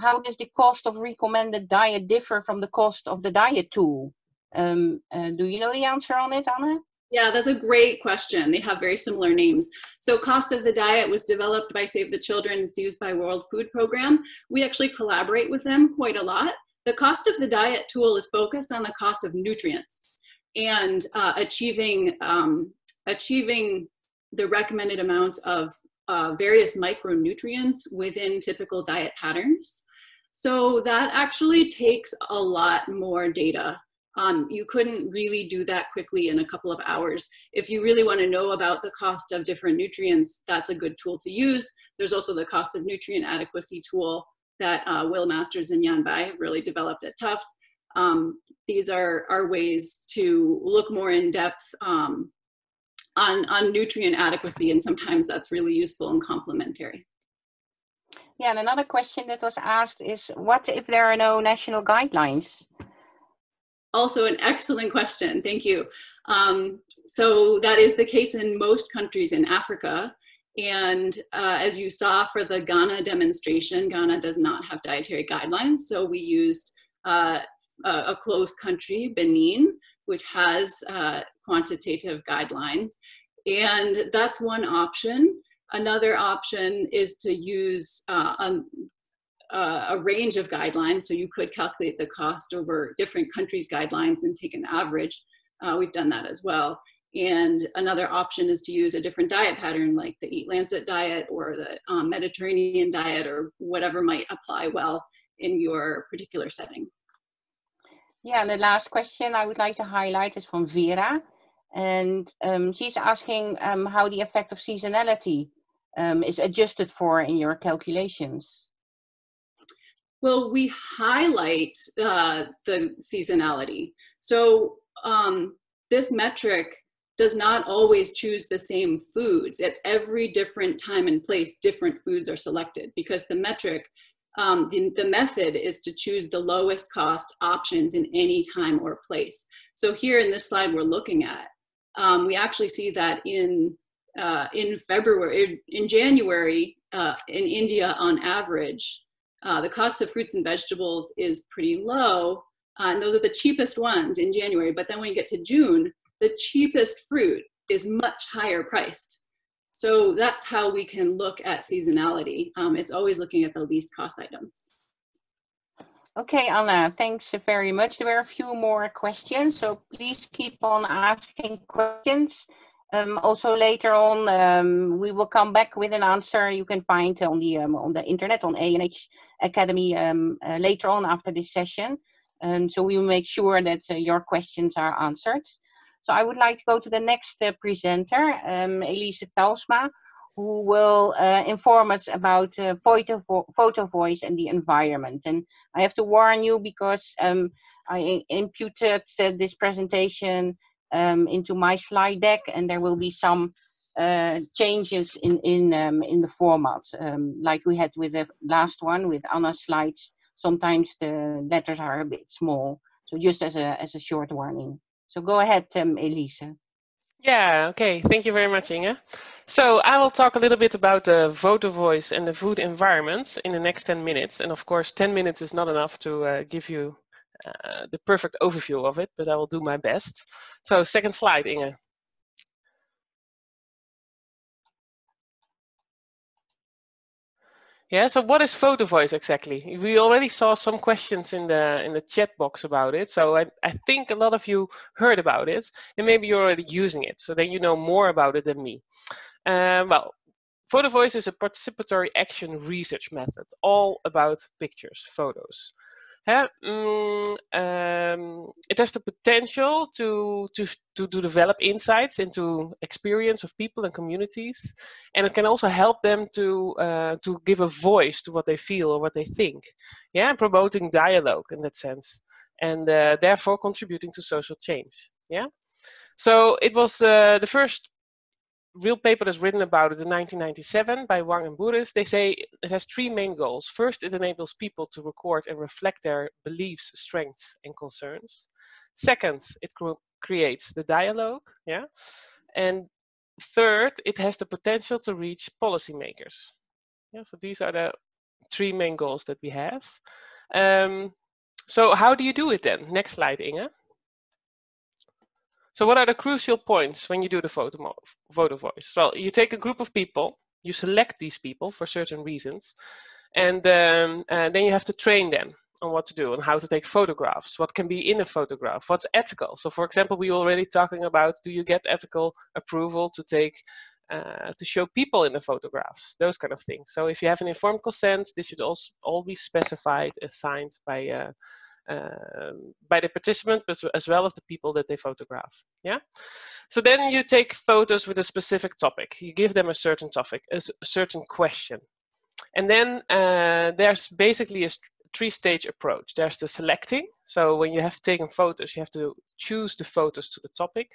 how does the cost of recommended diet differ from the cost of the diet tool? Um, uh, do you know the answer on it, Anna? Yeah, that's a great question. They have very similar names. So Cost of the Diet was developed by Save the Children. It's used by World Food Program. We actually collaborate with them quite a lot. The Cost of the Diet tool is focused on the cost of nutrients and uh, achieving, um, achieving the recommended amounts of uh, various micronutrients within typical diet patterns. So that actually takes a lot more data um, you couldn't really do that quickly in a couple of hours. If you really want to know about the cost of different nutrients, that's a good tool to use. There's also the cost of nutrient adequacy tool that uh, Will Masters and Yan Bai have really developed at Tufts. Um, these are, are ways to look more in depth um, on, on nutrient adequacy, and sometimes that's really useful and complementary. Yeah, and another question that was asked is, what if there are no national guidelines? Also an excellent question. Thank you. Um, so that is the case in most countries in Africa. And uh, as you saw for the Ghana demonstration, Ghana does not have dietary guidelines. So we used uh, a close country, Benin, which has uh, quantitative guidelines. And that's one option. Another option is to use uh, um, uh, a range of guidelines, so you could calculate the cost over different countries' guidelines and take an average. Uh, we've done that as well. And another option is to use a different diet pattern like the Eat Lancet diet or the um, Mediterranean diet or whatever might apply well in your particular setting. Yeah, and the last question I would like to highlight is from Vera. And um, she's asking um, how the effect of seasonality um, is adjusted for in your calculations. Well, we highlight uh, the seasonality. So um, this metric does not always choose the same foods. At every different time and place, different foods are selected because the metric, um, the, the method is to choose the lowest cost options in any time or place. So here in this slide we're looking at, um, we actually see that in, uh, in February, in January, uh, in India on average, uh, the cost of fruits and vegetables is pretty low, uh, and those are the cheapest ones in January. But then when you get to June, the cheapest fruit is much higher priced. So that's how we can look at seasonality. Um, it's always looking at the least cost items. Okay, Anna, thanks very much. There were a few more questions, so please keep on asking questions. Um, also later on, um, we will come back with an answer you can find on the um, on the internet on ANH Academy um, uh, later on after this session. And so we will make sure that uh, your questions are answered. So I would like to go to the next uh, presenter, um, Elise Talsma, who will uh, inform us about uh, photo, vo photo voice and the environment. And I have to warn you because um, I imputed uh, this presentation um, into my slide deck and there will be some uh, changes in, in, um, in the format, um, like we had with the last one with Anna's slides. Sometimes the letters are a bit small. So just as a, as a short warning. So go ahead, um, Elisa. Yeah, okay. Thank you very much, Inge. So I will talk a little bit about the photo voice and the food environment in the next 10 minutes. And of course, 10 minutes is not enough to uh, give you the perfect overview of it, but I will do my best. So second slide, Inge. Yeah, so what is photo voice exactly? We already saw some questions in the in the chat box about it. So I, I think a lot of you heard about it and maybe you're already using it. So then you know more about it than me. Um, well, photo voice is a participatory action research method all about pictures, photos. Mm, um, it has the potential to, to, to, to develop insights into experience of people and communities. And it can also help them to, uh, to give a voice to what they feel or what they think. Yeah, promoting dialogue in that sense. And uh, therefore contributing to social change. Yeah. So it was uh, the first real paper that's written about it in 1997 by Wang and Burris, they say it has three main goals. First, it enables people to record and reflect their beliefs, strengths, and concerns. Second, it creates the dialogue, yeah. And third, it has the potential to reach policymakers. Yeah, so these are the three main goals that we have. Um, so how do you do it then? Next slide, Inge. So what are the crucial points when you do the photo, photo voice? Well, you take a group of people, you select these people for certain reasons, and, um, and then you have to train them on what to do and how to take photographs, what can be in a photograph, what's ethical. So for example, we were already talking about, do you get ethical approval to take, uh, to show people in the photographs, those kind of things. So if you have an informed consent, this should also all be specified and signed by, uh, by the participant, but as well as the people that they photograph. Yeah. So then you take photos with a specific topic. You give them a certain topic, a, certain question, and then uh, there's basically a three-stage approach. There's the selecting. So when you have taken photos, you have to choose the photos to the topic.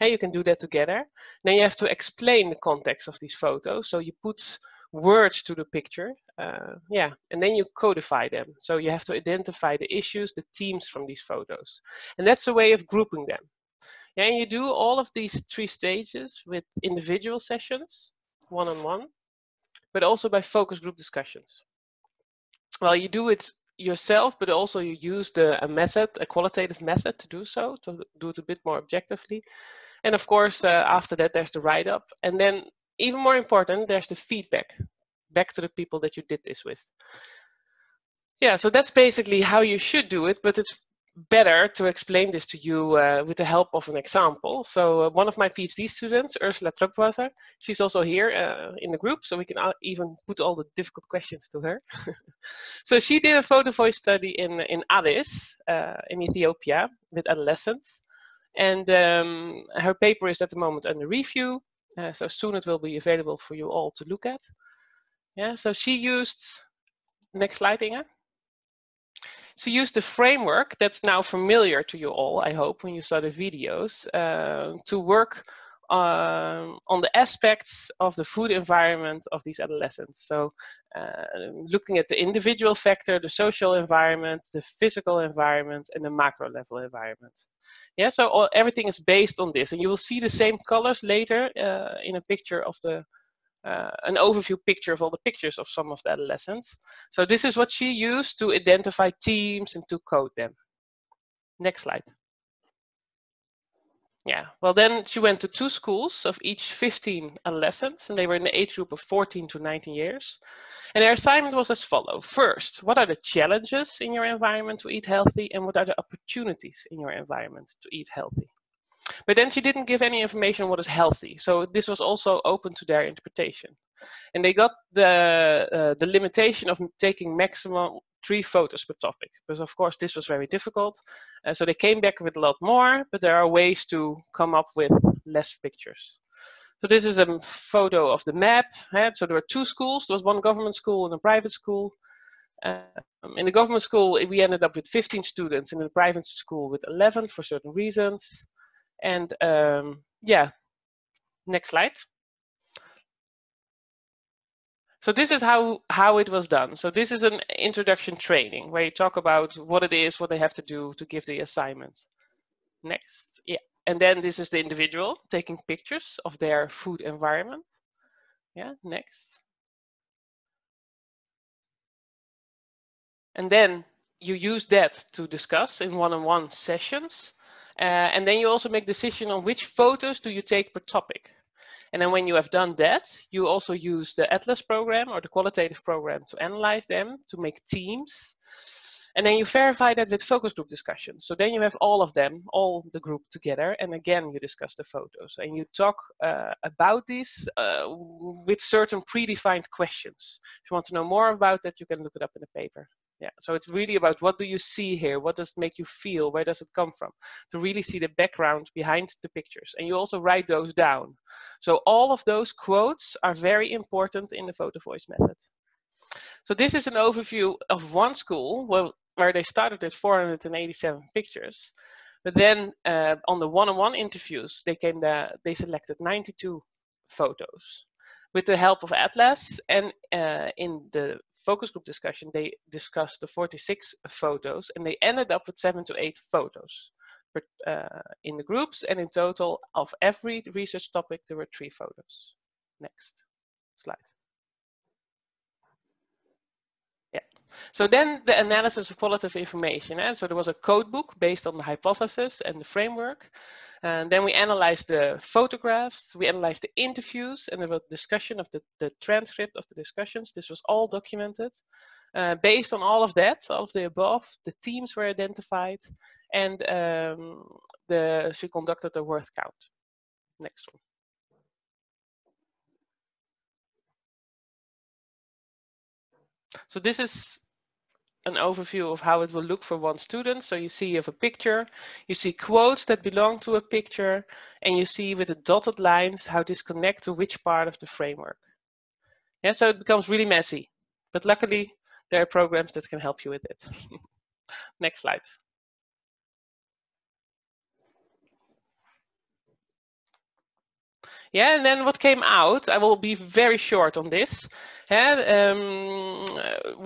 And you can do that together. Then you have to explain the context of these photos. So you put words to the picture. Uh, yeah, and then you codify them. So you have to identify the issues, the themes from these photos. And that's a way of grouping them. Yeah, and you do all of these three stages with individual sessions, one-on-one, -on -one, but also by focus group discussions. Well, you do it yourself, but also you use the, a method, a qualitative method to do so, to do it a bit more objectively. And of course, uh, after that, there's the write-up. And then even more important, there's the feedback back to the people that you did this with. Yeah, so that's basically how you should do it, but it's better to explain this to you uh, with the help of an example. So uh, one of my PhD students, Ursula Trübswasser, she's also here uh, in the group, so we can even put all the difficult questions to her. so she did a photo voice study in, in Addis, uh, in Ethiopia, with adolescents. And um, her paper is at the moment under review. Uh, so soon it will be available for you all to look at. Yeah, so she used, next slide Inge. She used the framework that's now familiar to you all, I hope, when you saw the videos, uh, to work um, on the aspects of the food environment of these adolescents. So uh, looking at the individual factor, the social environment, the physical environment, and the macro level environment. Yeah, so all, everything is based on this, and you will see the same colors later uh, in a picture of the uh, an overview picture of all the pictures of some of the adolescents. So this is what she used to identify teams and to code them. Next slide. Yeah, well then she went to two schools of each 15 adolescents and they were in the age group of 14 to 19 years. And their assignment was as follows. First, what are the challenges in your environment to eat healthy and what are the opportunities in your environment to eat healthy? But then she didn't give any information on what is healthy. So this was also open to their interpretation. And they got the, uh, the limitation of taking maximum three photos per topic. Because of course this was very difficult. Uh, so they came back with a lot more, but there are ways to come up with less pictures. So this is a photo of the map. Right? So there were two schools. There was one government school and a private school. Um, in the government school, we ended up with 15 students, and in the private school with 11 for certain reasons. And um, yeah, next slide. So this is how, how it was done. So this is an introduction training where you talk about what it is, what they have to do to give the assignment. Next, yeah. And then this is the individual taking pictures of their food environment. Yeah, next. And then you use that to discuss in one-on-one -on -one sessions. Uh, and then you also make decision on which photos do you take per topic. And then when you have done that, you also use the Atlas program or the qualitative program to analyze them, to make teams. And then you verify that with focus group discussions. So then you have all of them, all the group together. And again, you discuss the photos and you talk uh, about these uh, with certain predefined questions. If you want to know more about that, you can look it up in the paper yeah so it's really about what do you see here? What does it make you feel? Where does it come from? To really see the background behind the pictures and you also write those down. So all of those quotes are very important in the photo voice method. So this is an overview of one school where, where they started with 487 pictures but then uh, on the one-on-one -on -one interviews they came there they selected 92 photos. With the help of Atlas and uh, in the focus group discussion, they discussed the 46 photos and they ended up with seven to eight photos per, uh, in the groups. And in total of every research topic, there were three photos. Next slide. Yeah. So then the analysis of qualitative information. And eh? so there was a code book based on the hypothesis and the framework. And then we analyzed the photographs, we analyzed the interviews, and there was discussion of the, the transcript of the discussions. This was all documented. Uh, based on all of that, all of the above, the teams were identified, and um, the, she conducted a word count. Next one. So this is an overview of how it will look for one student. So you see you have a picture, you see quotes that belong to a picture, and you see with the dotted lines how this connect to which part of the framework. Yeah, so it becomes really messy, but luckily there are programs that can help you with it. Next slide. Yeah, and then what came out, I will be very short on this. Yeah, um,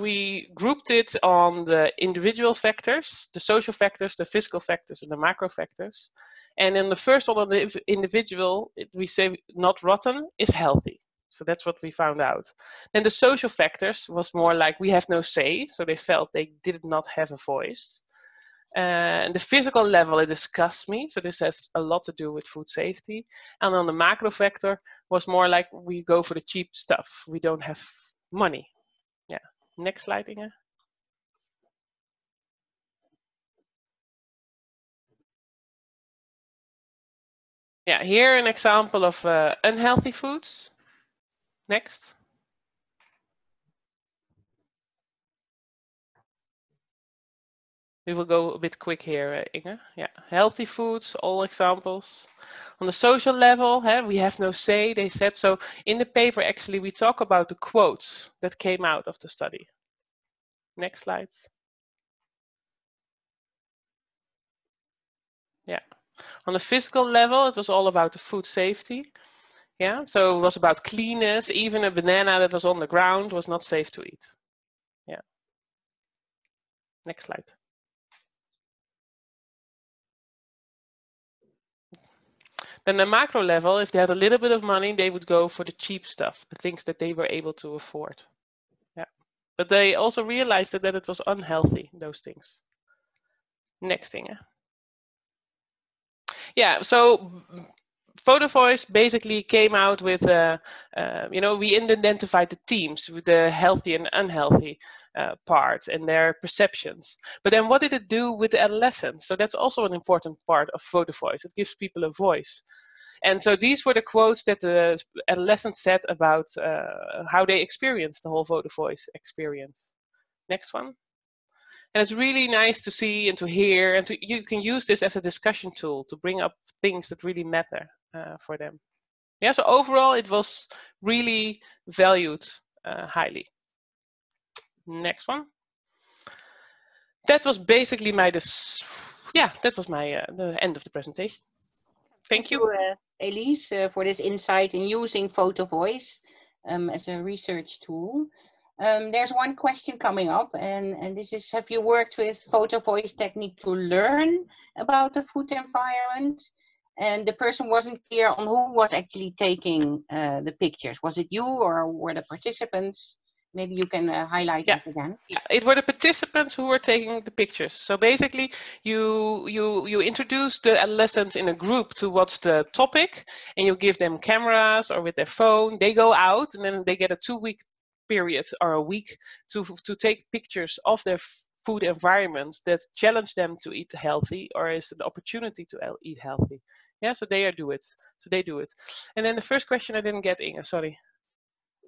we grouped it on the individual factors, the social factors, the physical factors, and the macro factors. And in the first one on the individual, we say not rotten is healthy. So that's what we found out. Then the social factors was more like we have no say, so they felt they did not have a voice. And the physical level, it disgusts me. So this has a lot to do with food safety. And on the macro factor was more like we go for the cheap stuff. We don't have money. Yeah. Next slide, Inge. Yeah, here an example of uh, unhealthy foods. Next. We will go a bit quick here, uh, Inge. Yeah, healthy foods, all examples. On the social level, we have no say, they said. So in the paper, actually, we talk about the quotes that came out of the study. Next slides. Yeah. On the physical level, it was all about the food safety. Yeah, so it was about cleanness. Even a banana that was on the ground was not safe to eat. Yeah. Next slide. Then the macro level, if they had a little bit of money, they would go for the cheap stuff, the things that they were able to afford. Yeah. But they also realized that, that it was unhealthy, those things. Next thing. Yeah, so Photo Voice basically came out with, uh, uh, you know, we identified the teams with the healthy and unhealthy uh, part and their perceptions. But then what did it do with the adolescents? So that's also an important part of Photo Voice. It gives people a voice. And so these were the quotes that the adolescents said about uh, how they experienced the whole Voice experience. Next one. And it's really nice to see and to hear, and to, you can use this as a discussion tool to bring up things that really matter for them. Yeah, so overall, it was really valued uh, highly. Next one. That was basically my, dis yeah, that was my, uh, the end of the presentation. Thank, you uh, Elise, uh, for this insight in using photo voice um, as a research tool. Um, there's one question coming up, and, and this is, have you worked with photo voice technique to learn about the food environment? And the person wasn't clear on who was actually taking uh, the pictures. Was it you or were the participants? Maybe you can uh, highlight yeah. that again. Yeah, it were the participants who were taking the pictures. So basically, you you you introduce the adolescents in a group to what's the topic, and you give them cameras or with their phone. They go out, and then they get a two-week period or a week to to take pictures of their food environments that challenge them to eat healthy or is an opportunity to eat healthy. Yeah, so they are do it. So they do it. And then the first question I didn't get, Inge. Sorry.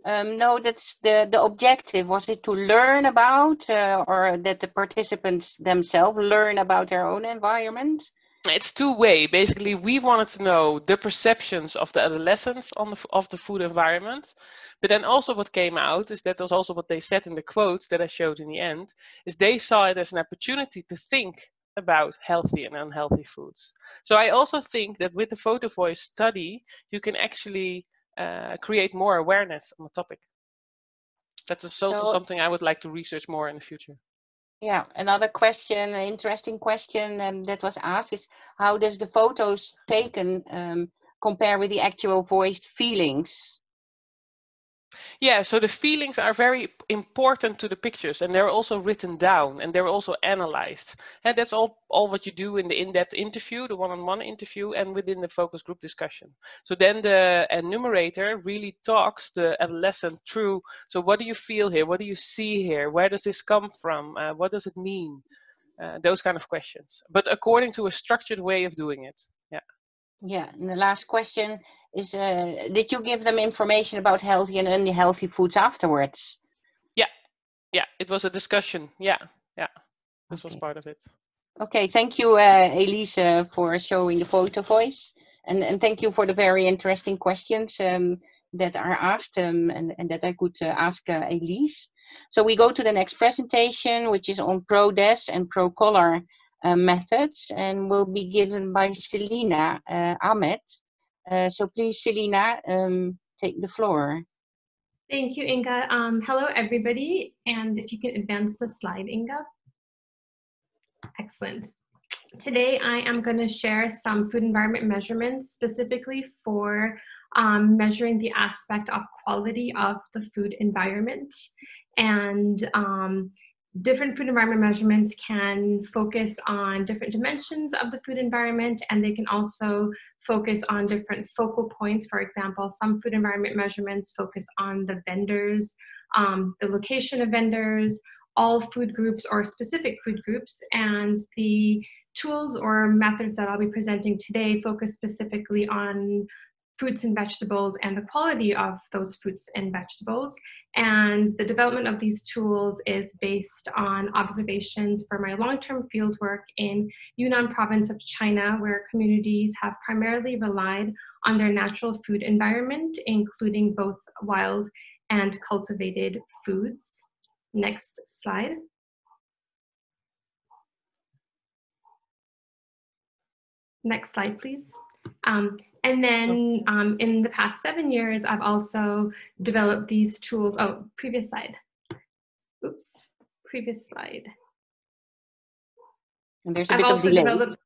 Um, no, that's the, the objective. Was it to learn about uh, or that the participants themselves learn about their own environment? It's two way. Basically, we wanted to know the perceptions of the adolescents on the, of the food environment. But then also what came out is that was also what they said in the quotes that I showed in the end, is they saw it as an opportunity to think about healthy and unhealthy foods. So I also think that with the photo voice study, you can actually uh, create more awareness on the topic. That's also so, something I would like to research more in the future. Yeah, another question, interesting question um, that was asked is how does the photos taken um, compare with the actual voiced feelings? Yeah, so the feelings are very important to the pictures and they're also written down and they're also analyzed. And that's all, all what you do in the in-depth interview, the one-on-one -on -one interview and within the focus group discussion. So then the enumerator really talks the adolescent through, so what do you feel here? What do you see here? Where does this come from? Uh, what does it mean? Uh, those kind of questions, but according to a structured way of doing it. Yeah. And the last question is, uh, did you give them information about healthy and unhealthy foods afterwards? Yeah, yeah, it was a discussion. Yeah, yeah, this okay. was part of it. Okay, thank you, uh, Elise, for showing the photo voice. And, and thank you for the very interesting questions um, that are asked um, and, and that I could uh, ask uh, Elise. So we go to the next presentation, which is on ProDes and ProColor uh, methods and will be given by Selena uh, Ahmed. Uh, so please, Selena, um, take the floor. Thank you, Inge. Um, hello, everybody. And if you can advance the slide, Inge. Excellent. Today, I am going to share some food environment measurements specifically for um, measuring the aspect of quality of the food environment. And um, different food environment measurements can focus on different dimensions of the food environment and they can also focus on different focal points. For example, some food environment measurements focus on the vendors, um, the location of vendors, all food groups or specific food groups, and the tools or methods that I'll be presenting today focus specifically on fruits and vegetables and the quality of those fruits and vegetables. And the development of these tools is based on observations for my long-term fieldwork in Yunnan province of China, where communities have primarily relied on their natural food environment, including both wild and cultivated foods. Next slide. Next slide, please. Um, and then um, in the past seven years, I've also developed these tools. Oh, previous slide. Oops, previous slide. And there's a I've bit of delay.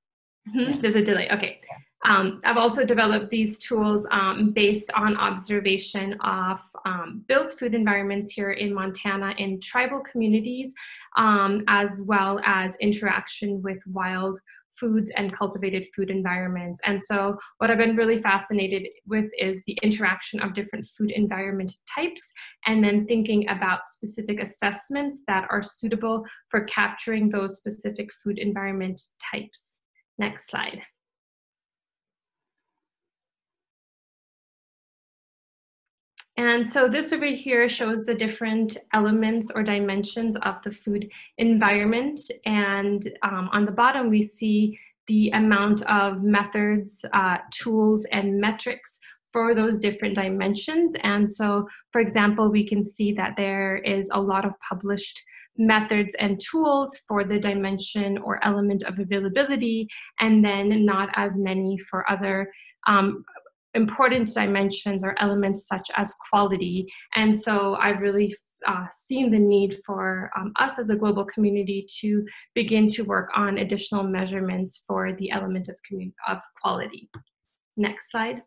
Hmm, there's a delay, okay. Um, I've also developed these tools um, based on observation of um, built food environments here in Montana in tribal communities, um, as well as interaction with wild foods and cultivated food environments. And so what I've been really fascinated with is the interaction of different food environment types and then thinking about specific assessments that are suitable for capturing those specific food environment types. Next slide. And so this over here shows the different elements or dimensions of the food environment. And um, on the bottom, we see the amount of methods, uh, tools, and metrics for those different dimensions. And so, for example, we can see that there is a lot of published methods and tools for the dimension or element of availability, and then not as many for other um, important dimensions or elements such as quality. And so I've really uh, seen the need for um, us as a global community to begin to work on additional measurements for the element of, of quality. Next slide.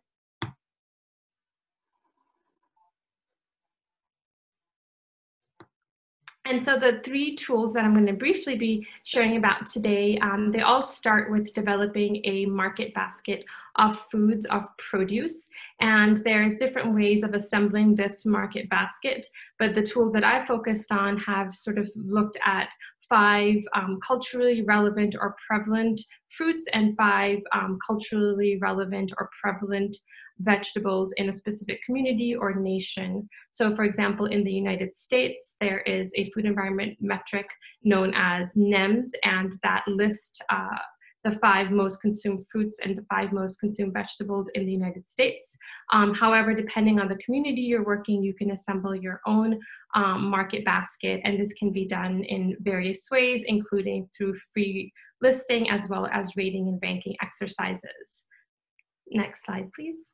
And so the three tools that I'm going to briefly be sharing about today, um, they all start with developing a market basket of foods, of produce. And there's different ways of assembling this market basket, but the tools that I focused on have sort of looked at five um, culturally relevant or prevalent fruits and five um, culturally relevant or prevalent vegetables in a specific community or nation. So for example, in the United States, there is a food environment metric known as NEMS, and that lists uh, the five most consumed fruits and the five most consumed vegetables in the United States. Um, however, depending on the community you're working, you can assemble your own um, market basket, and this can be done in various ways, including through free listing as well as rating and ranking exercises. Next slide, please.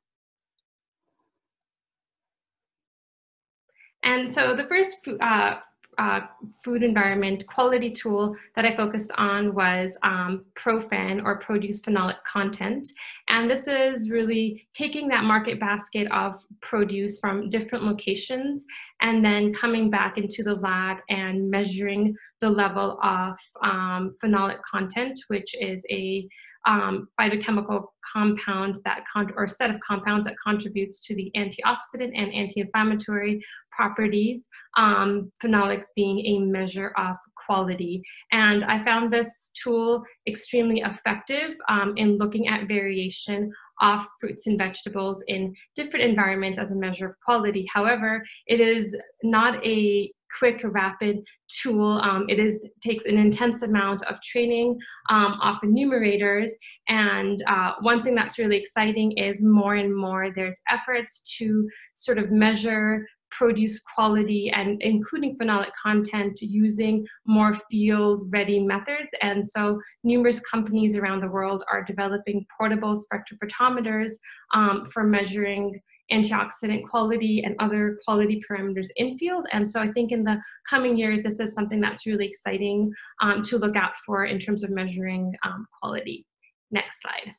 And so the first uh, uh, food environment quality tool that I focused on was um, ProPhen or produce phenolic content. And this is really taking that market basket of produce from different locations and then coming back into the lab and measuring the level of um, phenolic content, which is a um, phytochemical compounds that con or set of compounds that contributes to the antioxidant and anti-inflammatory properties, um, phenolics being a measure of quality. And I found this tool extremely effective um, in looking at variation of fruits and vegetables in different environments as a measure of quality. However, it is not a quick, rapid tool. Um, it is takes an intense amount of training um, off enumerators. And uh, one thing that's really exciting is more and more there's efforts to sort of measure produce quality and including phenolic content using more field ready methods. And so numerous companies around the world are developing portable spectrophotometers um, for measuring antioxidant quality and other quality parameters in field. And so I think in the coming years, this is something that's really exciting um, to look out for in terms of measuring um, quality. Next slide.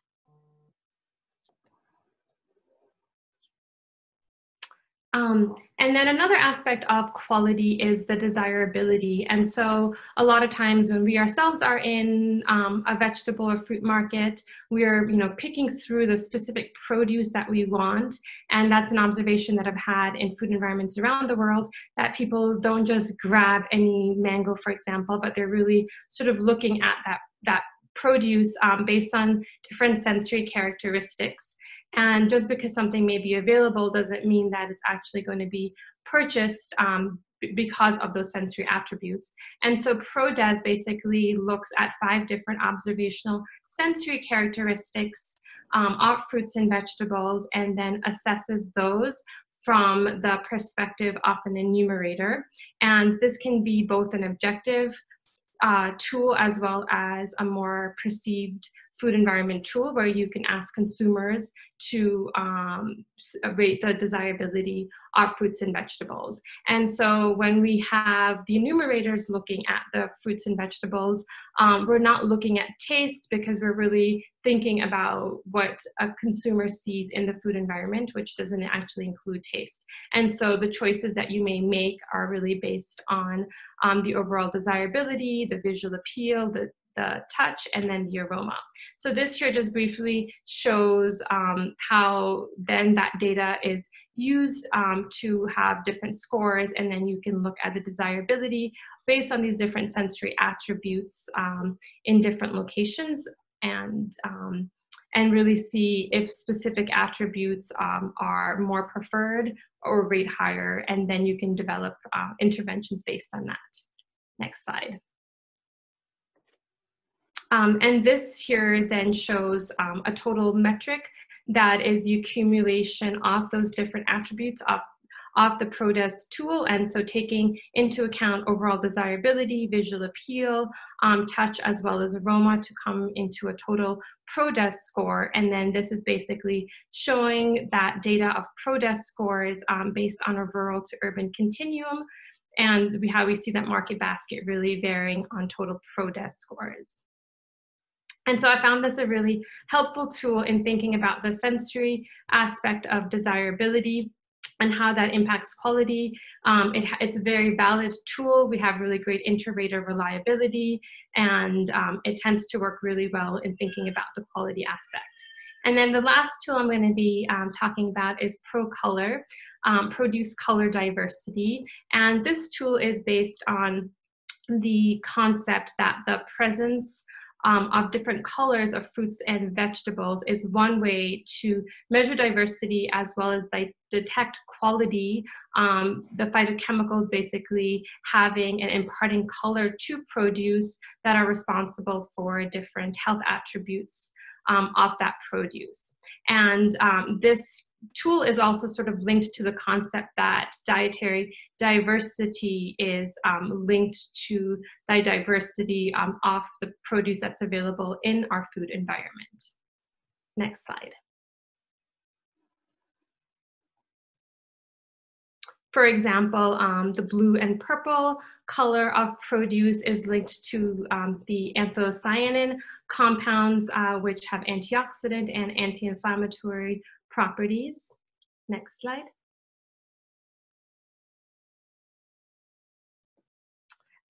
Um, and then another aspect of quality is the desirability. And so a lot of times when we ourselves are in um, a vegetable or fruit market, we're you know picking through the specific produce that we want. And that's an observation that I've had in food environments around the world that people don't just grab any mango, for example, but they're really sort of looking at that, that produce um, based on different sensory characteristics and just because something may be available doesn't mean that it's actually going to be purchased um, because of those sensory attributes. And so ProDes basically looks at five different observational sensory characteristics um, of fruits and vegetables and then assesses those from the perspective of an enumerator. And this can be both an objective uh, tool as well as a more perceived food environment tool where you can ask consumers to um, rate the desirability of fruits and vegetables. And so when we have the enumerators looking at the fruits and vegetables, um, we're not looking at taste because we're really thinking about what a consumer sees in the food environment, which doesn't actually include taste. And so the choices that you may make are really based on um, the overall desirability, the visual appeal, the the touch and then the aroma. So this here just briefly shows um, how then that data is used um, to have different scores and then you can look at the desirability based on these different sensory attributes um, in different locations and um, and really see if specific attributes um, are more preferred or rate higher, and then you can develop uh, interventions based on that. Next slide. Um, and this here then shows um, a total metric that is the accumulation of those different attributes of of the ProDes tool. And so taking into account overall desirability, visual appeal, um, touch, as well as aroma to come into a total ProDes score. And then this is basically showing that data of ProDes scores um, based on a rural to urban continuum and how we see that market basket really varying on total ProDes scores. And so I found this a really helpful tool in thinking about the sensory aspect of desirability and how that impacts quality. Um, it, it's a very valid tool. We have really great inter-rater reliability, and um, it tends to work really well in thinking about the quality aspect. And then the last tool I'm going to be um, talking about is ProColor, um, Produce Color Diversity. And this tool is based on the concept that the presence um, of different colors of fruits and vegetables is one way to measure diversity as well as detect quality. Um, the phytochemicals basically having and imparting color to produce that are responsible for different health attributes um, of that produce. And um, this tool is also sort of linked to the concept that dietary diversity is um, linked to the diversity um, of the produce that's available in our food environment. Next slide. For example, um, the blue and purple color of produce is linked to um, the anthocyanin compounds, uh, which have antioxidant and anti-inflammatory properties. Next slide.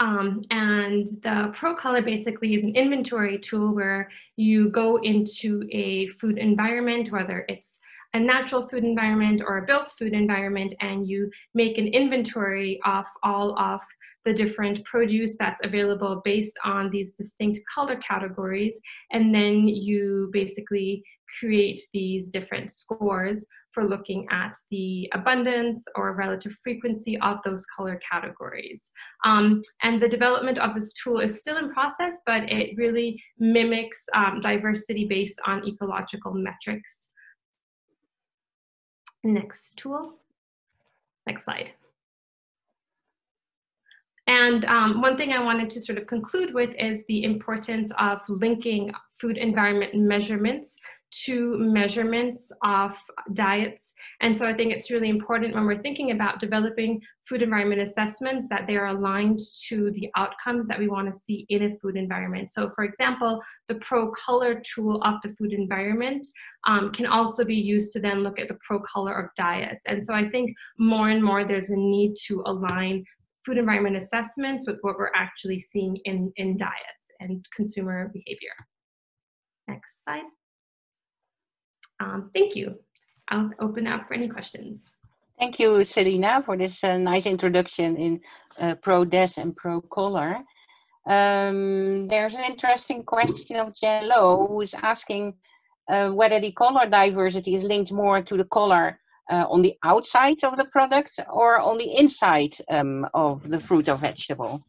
Um, and the ProColor basically is an inventory tool where you go into a food environment, whether it's a natural food environment or a built food environment, and you make an inventory of all of the different produce that's available based on these distinct color categories. And then you basically create these different scores for looking at the abundance or relative frequency of those color categories. Um, and the development of this tool is still in process, but it really mimics um, diversity based on ecological metrics. Next tool. Next slide. And um, one thing I wanted to sort of conclude with is the importance of linking food environment measurements to measurements of diets. And so I think it's really important when we're thinking about developing food environment assessments that they're aligned to the outcomes that we want to see in a food environment. So for example, the pro color tool of the food environment um, can also be used to then look at the pro color of diets. And so I think more and more there's a need to align food environment assessments with what we're actually seeing in, in diets and consumer behavior. Next slide. Um, thank you. I'll open up for any questions. Thank you, Selena, for this uh, nice introduction in uh, ProDes and ProColor. Um, there's an interesting question of Jen Low, who's asking uh, whether the color diversity is linked more to the color uh, on the outside of the product or on the inside um, of the fruit or vegetable?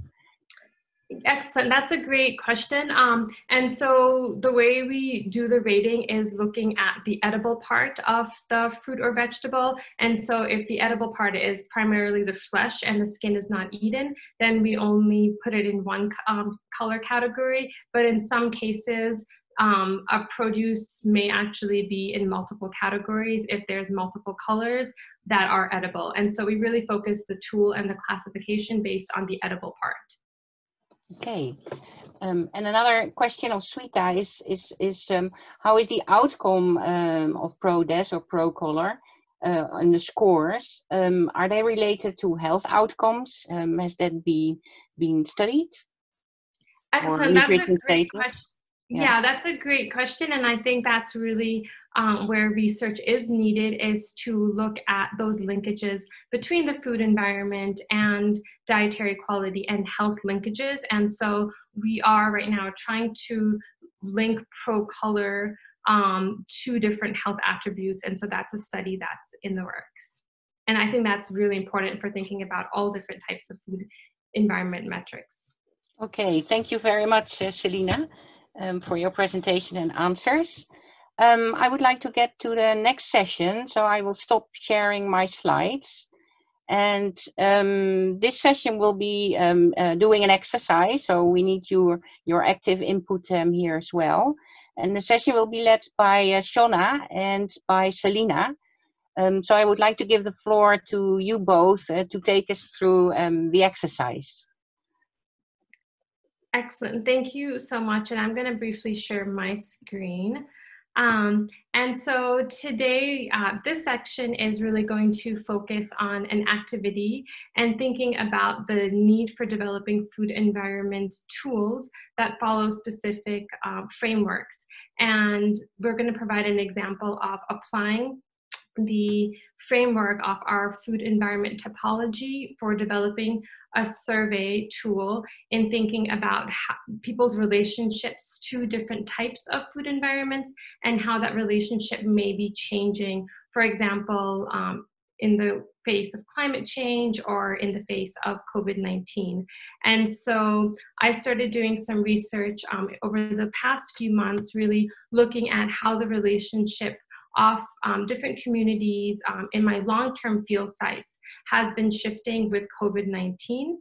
Excellent. That's a great question. Um, and so the way we do the rating is looking at the edible part of the fruit or vegetable. And so if the edible part is primarily the flesh and the skin is not eaten, then we only put it in one um, color category. But in some cases, um, a produce may actually be in multiple categories if there's multiple colors that are edible. And so we really focus the tool and the classification based on the edible part. Okay. Um, and another question of Sweta is, is, is um, how is the outcome um, of ProDes or ProColor uh, and the scores? Um, are they related to health outcomes? Um, has that be, been studied? Excellent. That's a great question. Yeah. yeah. that's a great question. And I think that's really um, where research is needed is to look at those linkages between the food environment and dietary quality and health linkages. And so we are right now trying to link pro color um, two different health attributes. And so that's a study that's in the works. And I think that's really important for thinking about all different types of food environment metrics. Okay, thank you very much, uh, Selena, um, for your presentation and answers. Um, I would like to get to the next session, so I will stop sharing my slides. And um, this session will be um, uh, doing an exercise, so we need your, your active input um, here as well. And the session will be led by uh, Shauna and by Selena. Um, so I would like to give the floor to you both uh, to take us through um, the exercise. Excellent, thank you so much. And I'm gonna briefly share my screen. Um, and so today, uh, this section is really going to focus on an activity and thinking about the need for developing food environment tools that follow specific uh, frameworks. And we're going to provide an example of applying the framework of our food environment typology for developing a survey tool in thinking about people's relationships to different types of food environments and how that relationship may be changing. For example, um, in the face of climate change or in the face of COVID-19. And so I started doing some research um, over the past few months, really looking at how the relationship of um, different communities um, in my long-term field sites has been shifting with COVID-19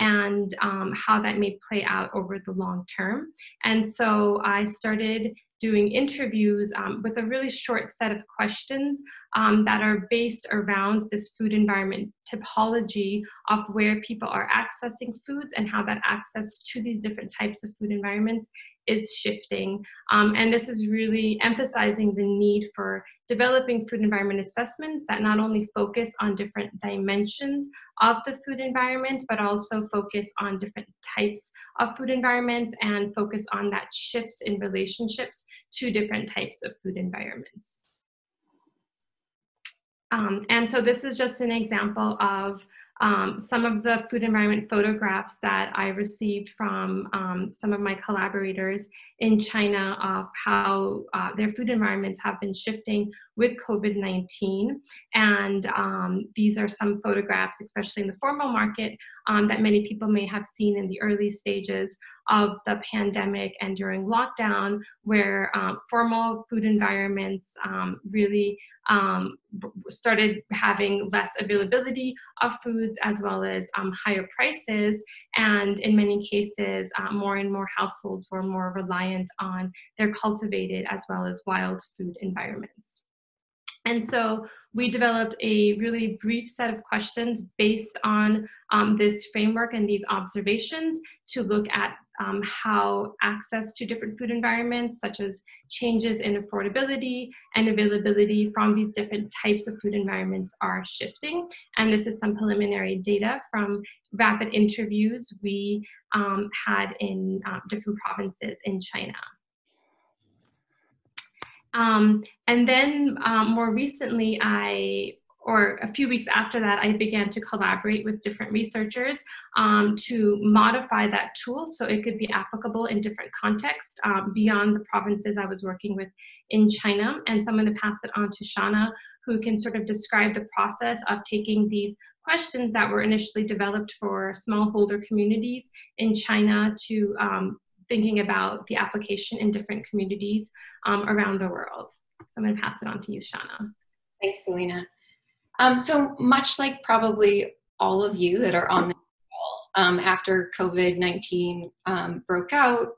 and um, how that may play out over the long term. And so I started doing interviews um, with a really short set of questions um, that are based around this food environment typology of where people are accessing foods and how that access to these different types of food environments is shifting. Um, and this is really emphasizing the need for developing food environment assessments that not only focus on different dimensions of the food environment, but also focus on different types of food environments and focus on that shifts in relationships to different types of food environments. Um, and so this is just an example of um, some of the food environment photographs that I received from um, some of my collaborators in China of how uh, their food environments have been shifting with COVID-19. And um, these are some photographs, especially in the formal market, um, that many people may have seen in the early stages of the pandemic and during lockdown, where um, formal food environments um, really um, started having less availability of foods as well as um, higher prices. And in many cases, uh, more and more households were more reliant on their cultivated as well as wild food environments. And so we developed a really brief set of questions based on um, this framework and these observations to look at um, how access to different food environments, such as changes in affordability and availability from these different types of food environments are shifting. And this is some preliminary data from rapid interviews we um, had in uh, different provinces in China. Um, and then um, more recently, I or a few weeks after that, I began to collaborate with different researchers um, to modify that tool so it could be applicable in different contexts um, beyond the provinces I was working with in China. And so I'm going to pass it on to Shauna, who can sort of describe the process of taking these questions that were initially developed for smallholder communities in China to um, thinking about the application in different communities um, around the world. So I'm going to pass it on to you, Shauna. Thanks, Selena. Um, so much like probably all of you that are on the call, um, after COVID-19 um, broke out,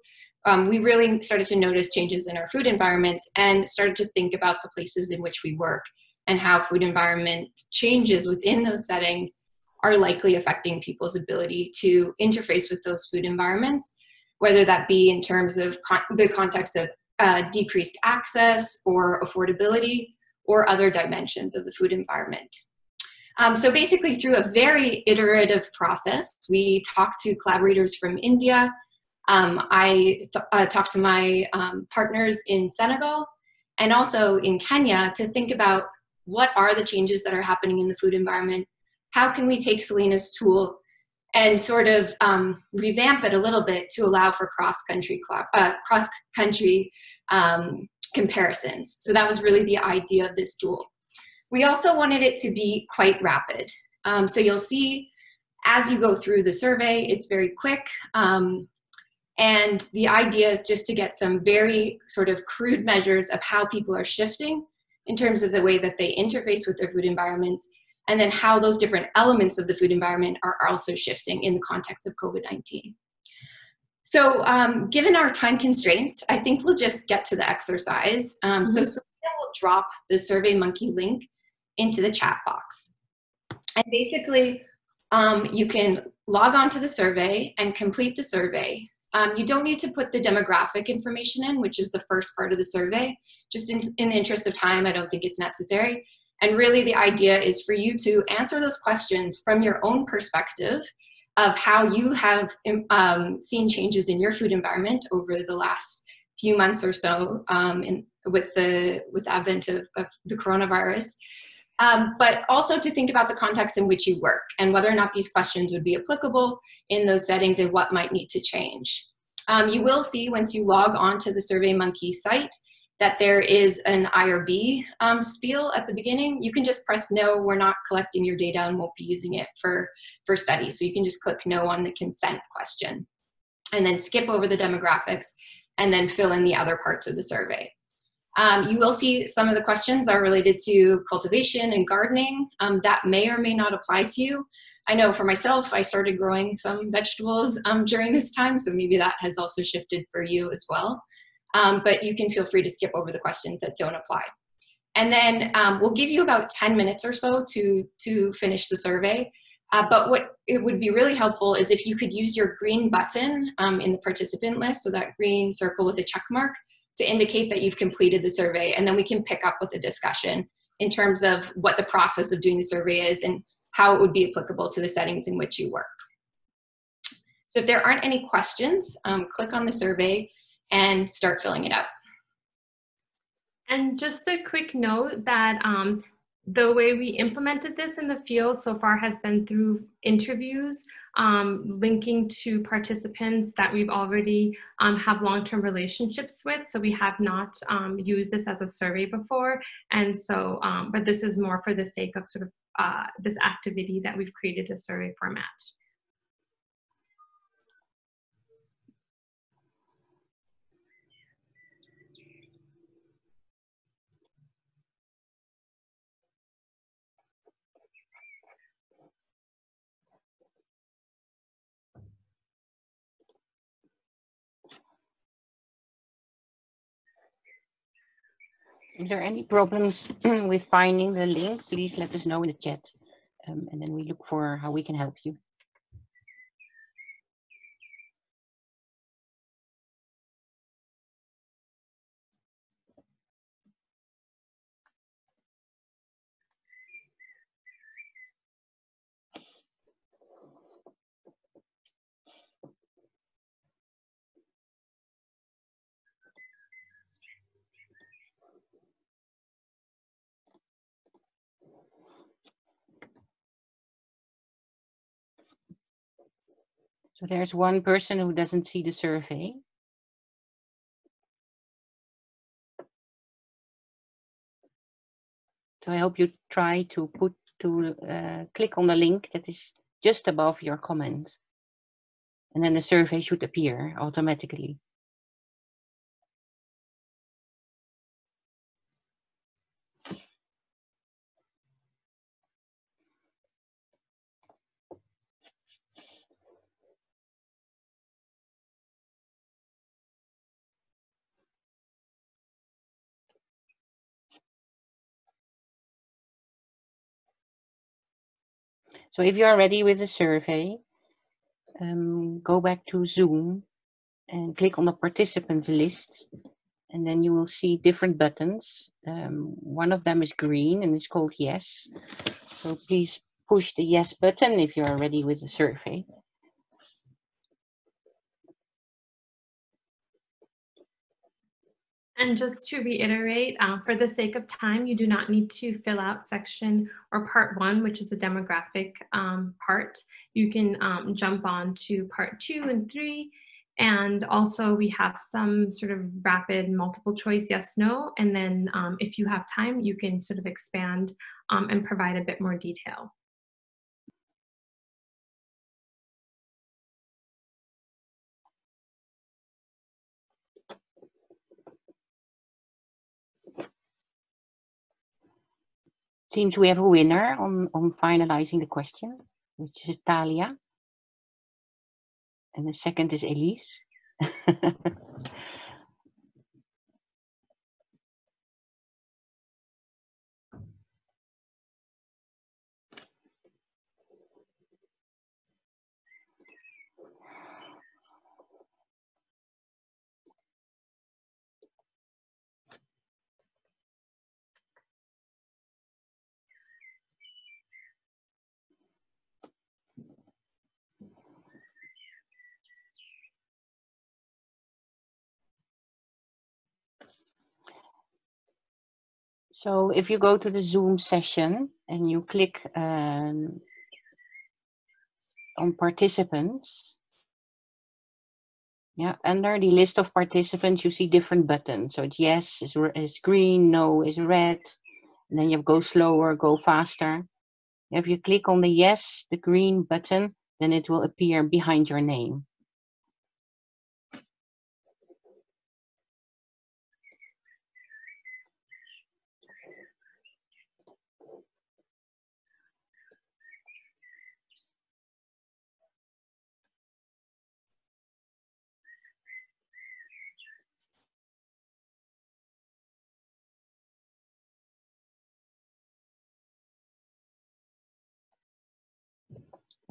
um, we really started to notice changes in our food environments and started to think about the places in which we work and how food environment changes within those settings are likely affecting people's ability to interface with those food environments whether that be in terms of con the context of uh, decreased access or affordability or other dimensions of the food environment. Um, so basically through a very iterative process, we talked to collaborators from India. Um, I uh, talked to my um, partners in Senegal and also in Kenya to think about what are the changes that are happening in the food environment? How can we take Selena's tool and sort of um, revamp it a little bit to allow for cross country uh, cross country um, comparisons. So that was really the idea of this tool. We also wanted it to be quite rapid. Um, so you'll see as you go through the survey, it's very quick. Um, and the idea is just to get some very sort of crude measures of how people are shifting in terms of the way that they interface with their food environments, and then how those different elements of the food environment are also shifting in the context of COVID 19. So, um, given our time constraints, I think we'll just get to the exercise. Um, mm-hmm. So, Sophia will drop the SurveyMonkey link into the chat box. And basically, um, you can log on to the survey and complete the survey. Um, you don't need to put the demographic information in, which is the first part of the survey. Just in, in the interest of time, I don't think it's necessary. And really, the idea is for you to answer those questions from your own perspective of how you have um, seen changes in your food environment over the last few months or so um, in, with the with the advent of, of the coronavirus um, but also to think about the context in which you work and whether or not these questions would be applicable in those settings and what might need to change. Um, you will see once you log on to the SurveyMonkey site that there is an IRB um, spiel at the beginning. You can just press no, we're not collecting your data and won't be using it for, for studies. So you can just click no on the consent question and then skip over the demographics and then fill in the other parts of the survey. Um, you will see some of the questions are related to cultivation and gardening. Um, that may or may not apply to you. I know for myself, I started growing some vegetables um, during this time, so maybe that has also shifted for you as well. Um, but you can feel free to skip over the questions that don't apply. And then um, we'll give you about 10 minutes or so to, to finish the survey. Uh, but what it would be really helpful is if you could use your green button um, in the participant list, so that green circle with a check mark, to indicate that you've completed the survey. And then we can pick up with the discussion in terms of what the process of doing the survey is and how it would be applicable to the settings in which you work. So if there aren't any questions, um, click on the survey and start filling it out. And just a quick note that um, the way we implemented this in the field so far has been through interviews, um, linking to participants that we've already um, have long-term relationships with. So we have not um, used this as a survey before. And so, um, but this is more for the sake of sort of uh, this activity that we've created a survey format. If there are any problems with finding the link, please let us know in the chat. Um, and then we look for how we can help you. So there's one person who doesn't see the survey. So I hope you try to put to uh, click on the link that is just above your comment. And then the survey should appear automatically. So if you are ready with the survey, um, go back to Zoom and click on the participants list. And then you will see different buttons. Um, one of them is green and it's called yes. So please push the yes button if you are ready with the survey. And just to reiterate, uh, for the sake of time, you do not need to fill out section or part one, which is the demographic um, part. You can um, jump on to part two and three, And also we have some sort of rapid multiple choice yes, no. And then um, if you have time, you can sort of expand um, and provide a bit more detail. Seems we have a winner on, on finalizing the question, which is Talia. And the second is Elise. So if you go to the Zoom session and you click um, on participants, yeah, under the list of participants, you see different buttons. So it's yes is, is green, no is red, and then you have go slower, go faster. If you click on the yes, the green button, then it will appear behind your name.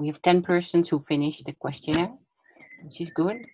We have 10 persons who finished the questionnaire, which is good.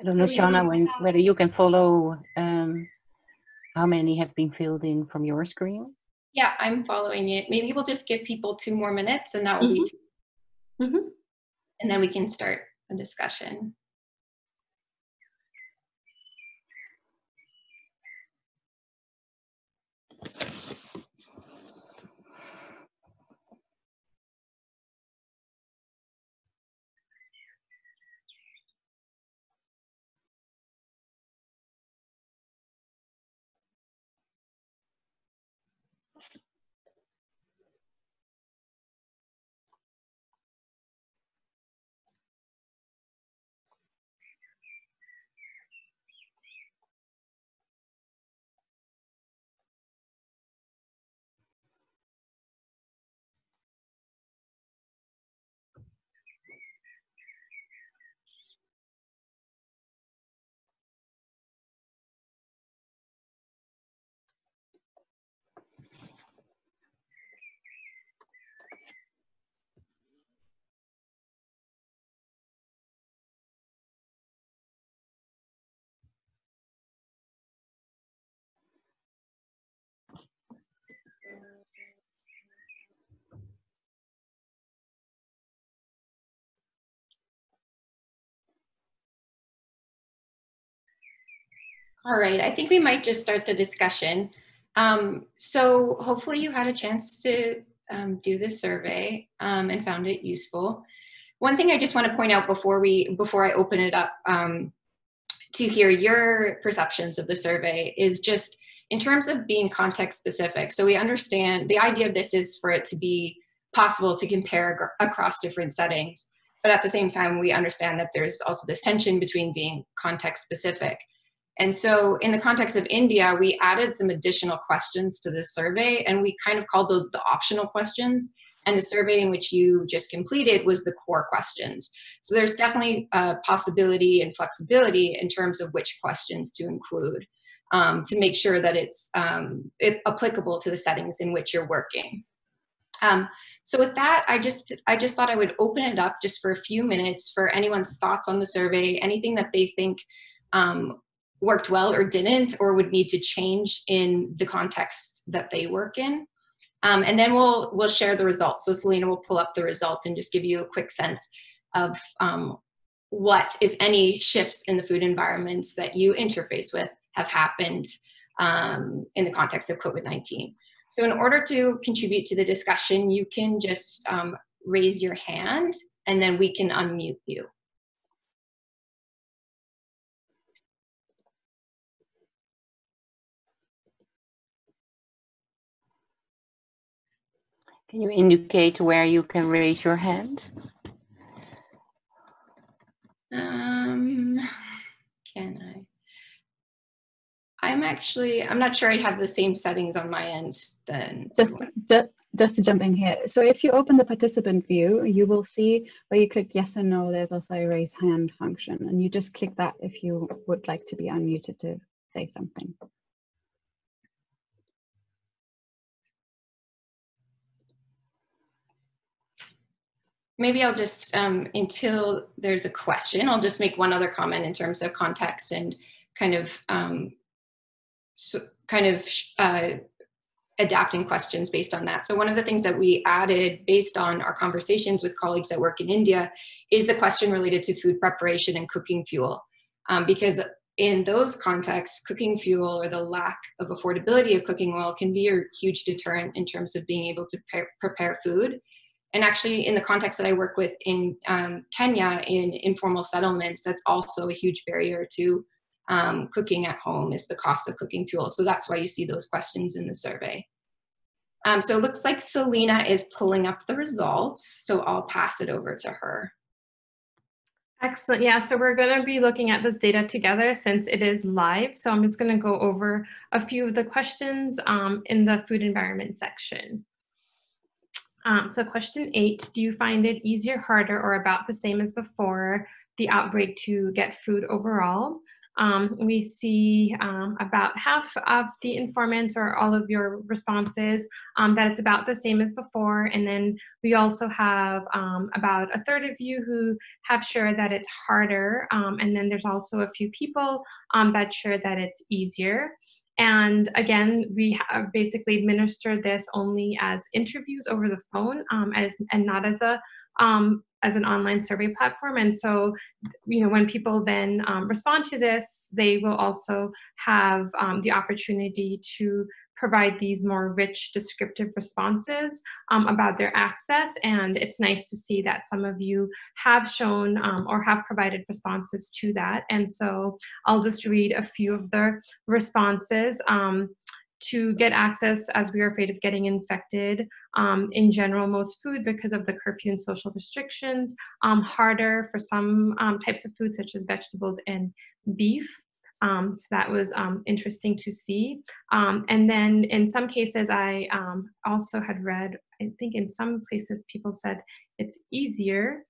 I don't know, So we Shauna, when, whether you can follow um, how many have been filled in from your screen. Yeah, I'm following it. Maybe we'll just give people two more minutes and that will be, Mhm. and then we can start a discussion. All right, I think we might just start the discussion. Um, so hopefully you had a chance to um, do this survey um, and found it useful. One thing I just want to point out before we before I open it up um, to hear your perceptions of the survey is just in terms of being context specific. So we understand the idea of this is for it to be possible to compare across different settings. But at the same time, we understand that there's also this tension between being context specific. And so, in the context of India, we added some additional questions to this survey, and we kind of called those the optional questions. And the survey in which you just completed was the core questions. So, there's definitely a possibility and flexibility in terms of which questions to include um, to make sure that it's um, it, applicable to the settings in which you're working. Um, so with that, I just I just thought I would open it up just for a few minutes for anyone's thoughts on the survey, anything that they think um, worked well or didn't, or would need to change in the context that they work in. Um, and then we'll we'll share the results. So Selena will pull up the results and just give you a quick sense of um, what, if any, shifts in the food environments that you interface with have happened um, in the context of COVID-19. So in order to contribute to the discussion, you can just um, raise your hand and then we can unmute you. Can you indicate where you can raise your hand? Um, can I? I'm actually, I'm not sure I have the same settings on my end then. Just, just, just to jump in here. So if you open the participant view, you will see where you click yes or no, there's also a raise hand function. And you just click that if you would like to be unmuted to say something. Maybe I'll just, um, until there's a question, I'll just make one other comment in terms of context and kind of um, so kind of uh, adapting questions based on that. So one of the things that we added based on our conversations with colleagues that work in India is the question related to food preparation and cooking fuel. Um, because in those contexts, cooking fuel or the lack of affordability of cooking oil can be a huge deterrent in terms of being able to pre prepare food. And actually, in the context that I work with in um, Kenya, in informal settlements, that's also a huge barrier to um, cooking at home is the cost of cooking fuel. So that's why you see those questions in the survey. Um, so it looks like Selena is pulling up the results. So I'll pass it over to her. Excellent. Yeah, so we're going to be looking at this data together since it is live. So I'm just going to go over a few of the questions um, in the food environment section. Um, so question eight, do you find it easier, harder, or about the same as before the outbreak to get food overall? Um, we see um, about half of the informants or all of your responses um, that it's about the same as before. And then we also have um, about a third of you who have shared that it's harder. Um, and then there's also a few people um, that share that it's easier. And again, we have basically administered this only as interviews over the phone as, and not as a um, as an online survey platform. And so, you know, when people then um, respond to this, they will also have um, the opportunity to provide these more rich descriptive responses um, about their access. And it's nice to see that some of you have shown um, or have provided responses to that. And so I'll just read a few of the responses. Um, to get access as we are afraid of getting infected. Um, in general, most food because of the curfew and social restrictions, um, harder for some um, types of food such as vegetables and beef. Um, so that was um, interesting to see. Um, and then in some cases, I also had read, I think in some places people said it's easier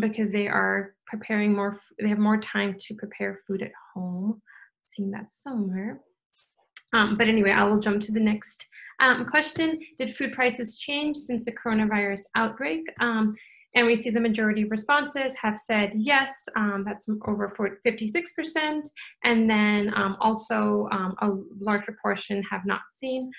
because they are preparing more, they have more time to prepare food at home. Seeing that somewhere. Um, but anyway, I will jump to the next um, question. Did food prices change since the coronavirus outbreak? Um, and we see the majority of responses have said yes, um, that's over 56%. And then um, also um, a large proportion have not seen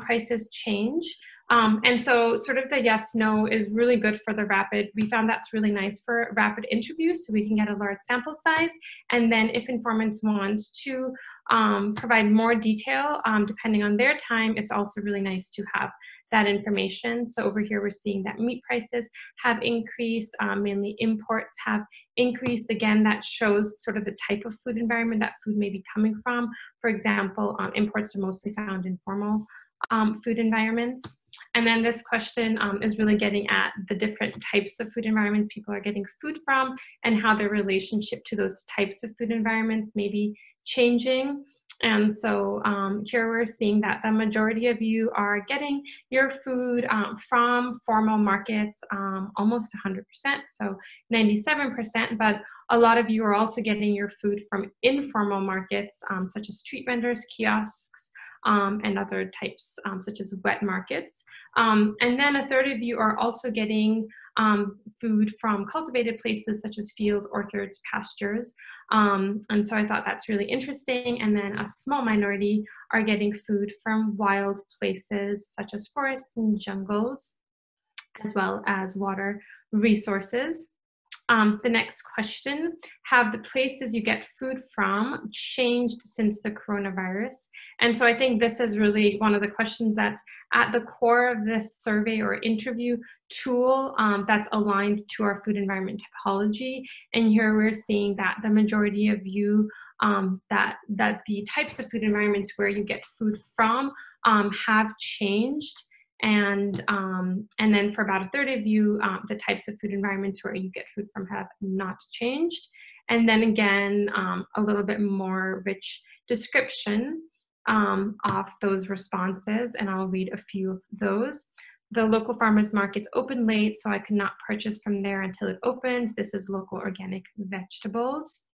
prices change. Um, and so sort of the yes, no is really good for the rapid. We found that's really nice for rapid interviews so we can get a large sample size. And then if informants want to um, provide more detail, um, depending on their time, it's also really nice to have that information. So over here, we're seeing that meat prices have increased, um, mainly imports have increased. Again, that shows sort of the type of food environment that food may be coming from. For example, um, imports are mostly found in formal um, food environments. And then this question um, is really getting at the different types of food environments people are getting food from and how their relationship to those types of food environments may be changing. And so um, here we're seeing that the majority of you are getting your food um, from formal markets, um, almost 100%, so 97%, but a lot of you are also getting your food from informal markets, um, such as street vendors, kiosks, um, and other types um, such as wet markets. And then a third of you are also getting um, food from cultivated places such as fields, orchards, pastures. Um, and so I thought that's really interesting. And then a small minority are getting food from wild places such as forests and jungles, as well as water resources. Um, the next question, have the places you get food from changed since the coronavirus? And so I think this is really one of the questions that's at the core of this survey or interview tool um, that's aligned to our food environment typology. And here we're seeing that the majority of you, um, that, that the types of food environments where you get food from um, have changed and um, and then for about a third of you, um, the types of food environments where you get food from have not changed. And then again, um, a little bit more rich description um, of those responses, and I'll read a few of those. The local farmers markets open late, so I could not purchase from there until it opened. This is local organic vegetables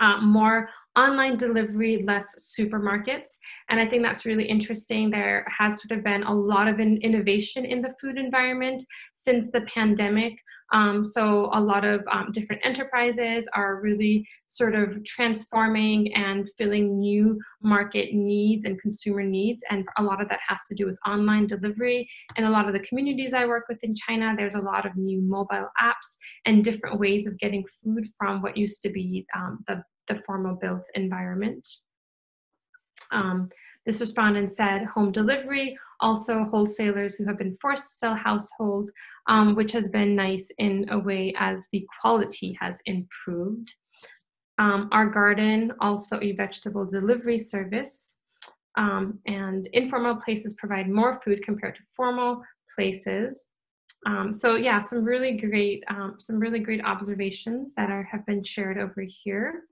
uh, more online delivery, less supermarkets. And I think that's really interesting. There has sort of been a lot of innovation in the food environment since the pandemic. Um, so a lot of um, different enterprises are really sort of transforming and filling new market needs and consumer needs. And a lot of that has to do with online delivery. And a lot of the communities I work with in China, there's a lot of new mobile apps and different ways of getting food from what used to be um, the, the formal built environment. Um, this respondent said home delivery, also wholesalers who have been forced to sell households, um, which has been nice in a way as the quality has improved. Um, our garden, also a vegetable delivery service. Um, and informal places provide more food compared to formal places. Um, so yeah, some really great, um, some really great observations that are, have been shared over here.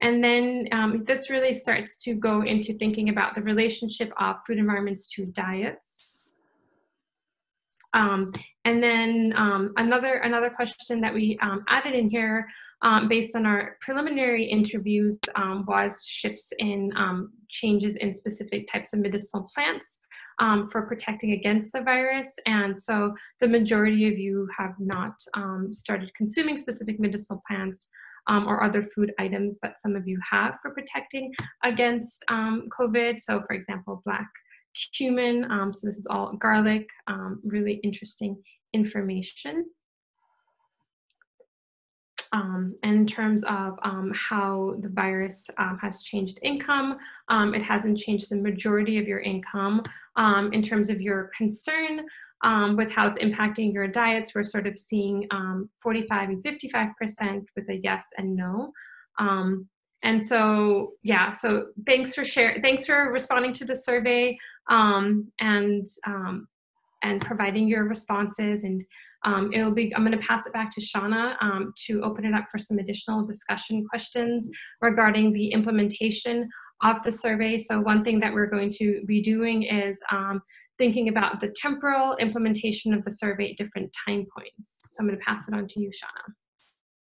And then um, this really starts to go into thinking about the relationship of food environments to diets. Um, and then um, another, another question that we um, added in here um, based on our preliminary interviews um, was shifts in changes in specific types of medicinal plants for protecting against the virus. And so the majority of you have not started consuming specific medicinal plants um, or other food items, but some of you have for protecting against um, COVID. So for example, black cumin, um, so this is all garlic, um, really interesting information. Um, in terms of um, how the virus um, has changed income, um, it hasn't changed the majority of your income. in terms of your concern, um, with how it's impacting your diets. We're sort of seeing um, 45 and 55% with a yes and no. Um, and so, yeah, so thanks for share. Thanks for responding to the survey um, and um, and providing your responses. And um, it'll be. I'm going to pass it back to Shauna to open it up for some additional discussion questions regarding the implementation of the survey. So one thing that we're going to be doing is um, thinking about the temporal implementation of the survey at different time points. So I'm going to pass it on to you, Shauna.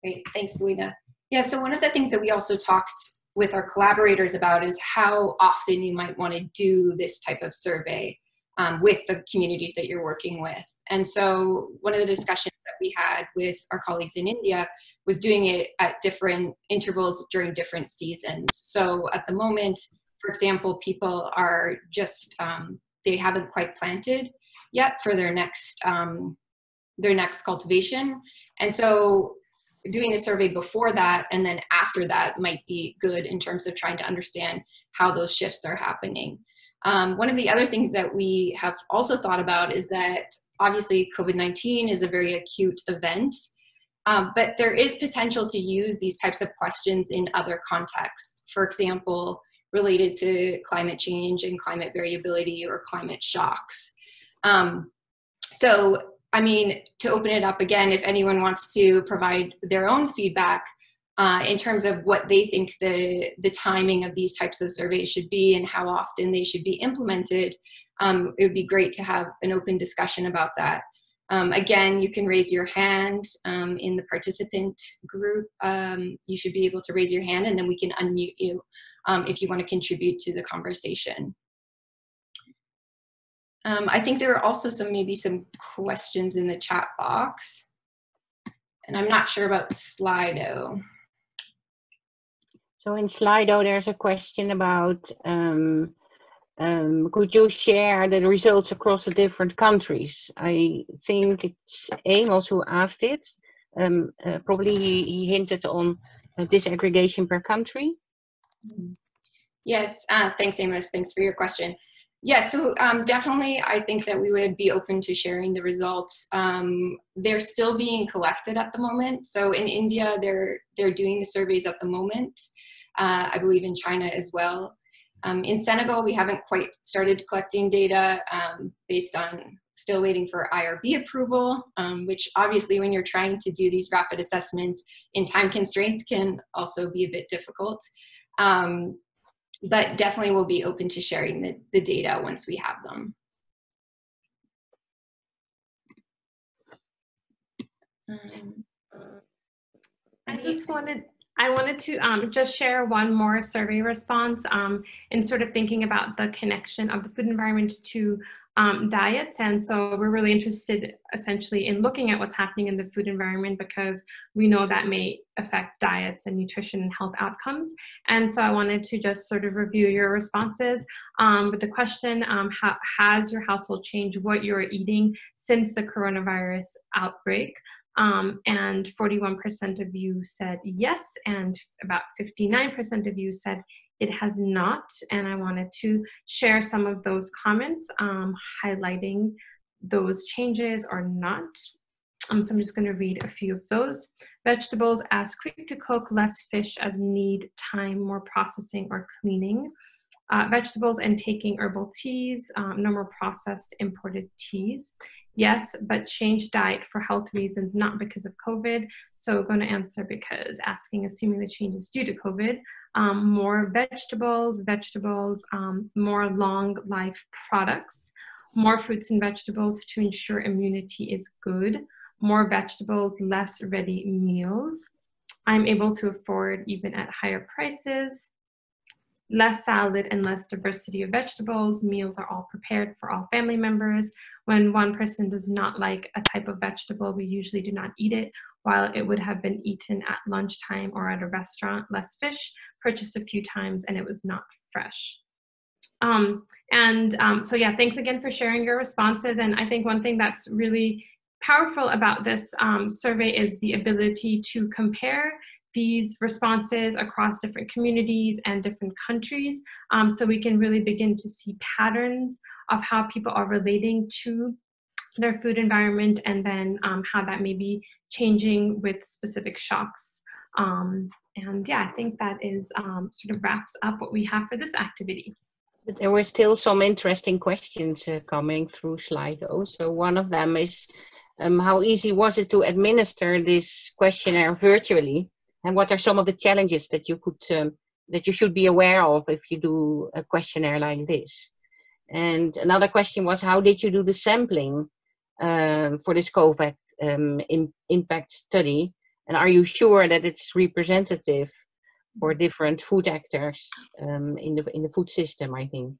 Great, thanks, Lena. Yeah, so one of the things that we also talked with our collaborators about is how often you might want to do this type of survey um, with the communities that you're working with. And so one of the discussions that we had with our colleagues in India was doing it at different intervals during different seasons. So at the moment, for example, people are just um, they haven't quite planted yet for their next um, their next cultivation. And so doing the survey before that and then after that might be good in terms of trying to understand how those shifts are happening. Um, one of the other things that we have also thought about is that obviously COVID-19 is a very acute event, um, but there is potential to use these types of questions in other contexts. For example, related to climate change and climate variability or climate shocks. Um, so, I mean, to open it up again, if anyone wants to provide their own feedback uh, in terms of what they think the, the timing of these types of surveys should be and how often they should be implemented, um, it would be great to have an open discussion about that. Um, again, you can raise your hand um, in the participant group. Um, you should be able to raise your hand and then we can unmute you um, if you want to contribute to the conversation. Um, I think there are also some maybe some questions in the chat box. And I'm not sure about Slido. So in Slido, there's a question about um, um, could you share the results across the different countries? I think it's Amos who asked it. Um, uh, probably he, he, hinted on uh, disaggregation per country. Yes, uh, thanks Amos, thanks for your question. Yeah, so um, definitely I think that we would be open to sharing the results. Um, they're still being collected at the moment. So in India, they're, they're doing the surveys at the moment. Uh, I believe in China as well. Um, in Senegal, we haven't quite started collecting data um, based on still waiting for IRB approval, um, which obviously when you're trying to do these rapid assessments in time constraints can also be a bit difficult. Um, but definitely we'll be open to sharing the, the data once we have them. Um, I just wanted I wanted to um, just share one more survey response um, in sort of thinking about the connection of the food environment to um, diets. And so we're really interested essentially in looking at what's happening in the food environment because we know that may affect diets and nutrition and health outcomes. And so I wanted to just sort of review your responses um, with the question, um, how, has your household changed what you're eating since the coronavirus outbreak? Um, and 41% of you said yes, and about 59% of you said it has not. And I wanted to share some of those comments, um, highlighting those changes or not. Um, so I'm just going to read a few of those. Vegetables as quick to cook, less fish as need time, more processing or cleaning. Uh, vegetables and taking herbal teas, um, no more processed imported teas. Yes, but change diet for health reasons, not because of COVID. So going to answer because asking, assuming the change is due to COVID. Um, more vegetables, vegetables, um, more long life products, more fruits and vegetables to ensure immunity is good, more vegetables, less ready meals. I'm able to afford even at higher prices less salad and less diversity of vegetables. Meals are all prepared for all family members. When one person does not like a type of vegetable, we usually do not eat it, while it would have been eaten at lunchtime or at a restaurant. Less fish, purchased a few times, and it was not fresh. Um, and um, so, yeah, thanks again for sharing your responses. And I think one thing that's really powerful about this um, survey is the ability to compare these responses across different communities and different countries um, so we can really begin to see patterns of how people are relating to their food environment and then um, how that may be changing with specific shocks. Um, and yeah, I think that is um, sort of wraps up what we have for this activity. There were still some interesting questions uh, coming through Slido. So one of them is, um, how easy was it to administer this questionnaire virtually? And what are some of the challenges that you could um, that you should be aware of if you do a questionnaire like this? And another question was how did you do the sampling um, for this covid um, in, impact study? And are you sure that it's representative for different food actors um, in the in the food system i think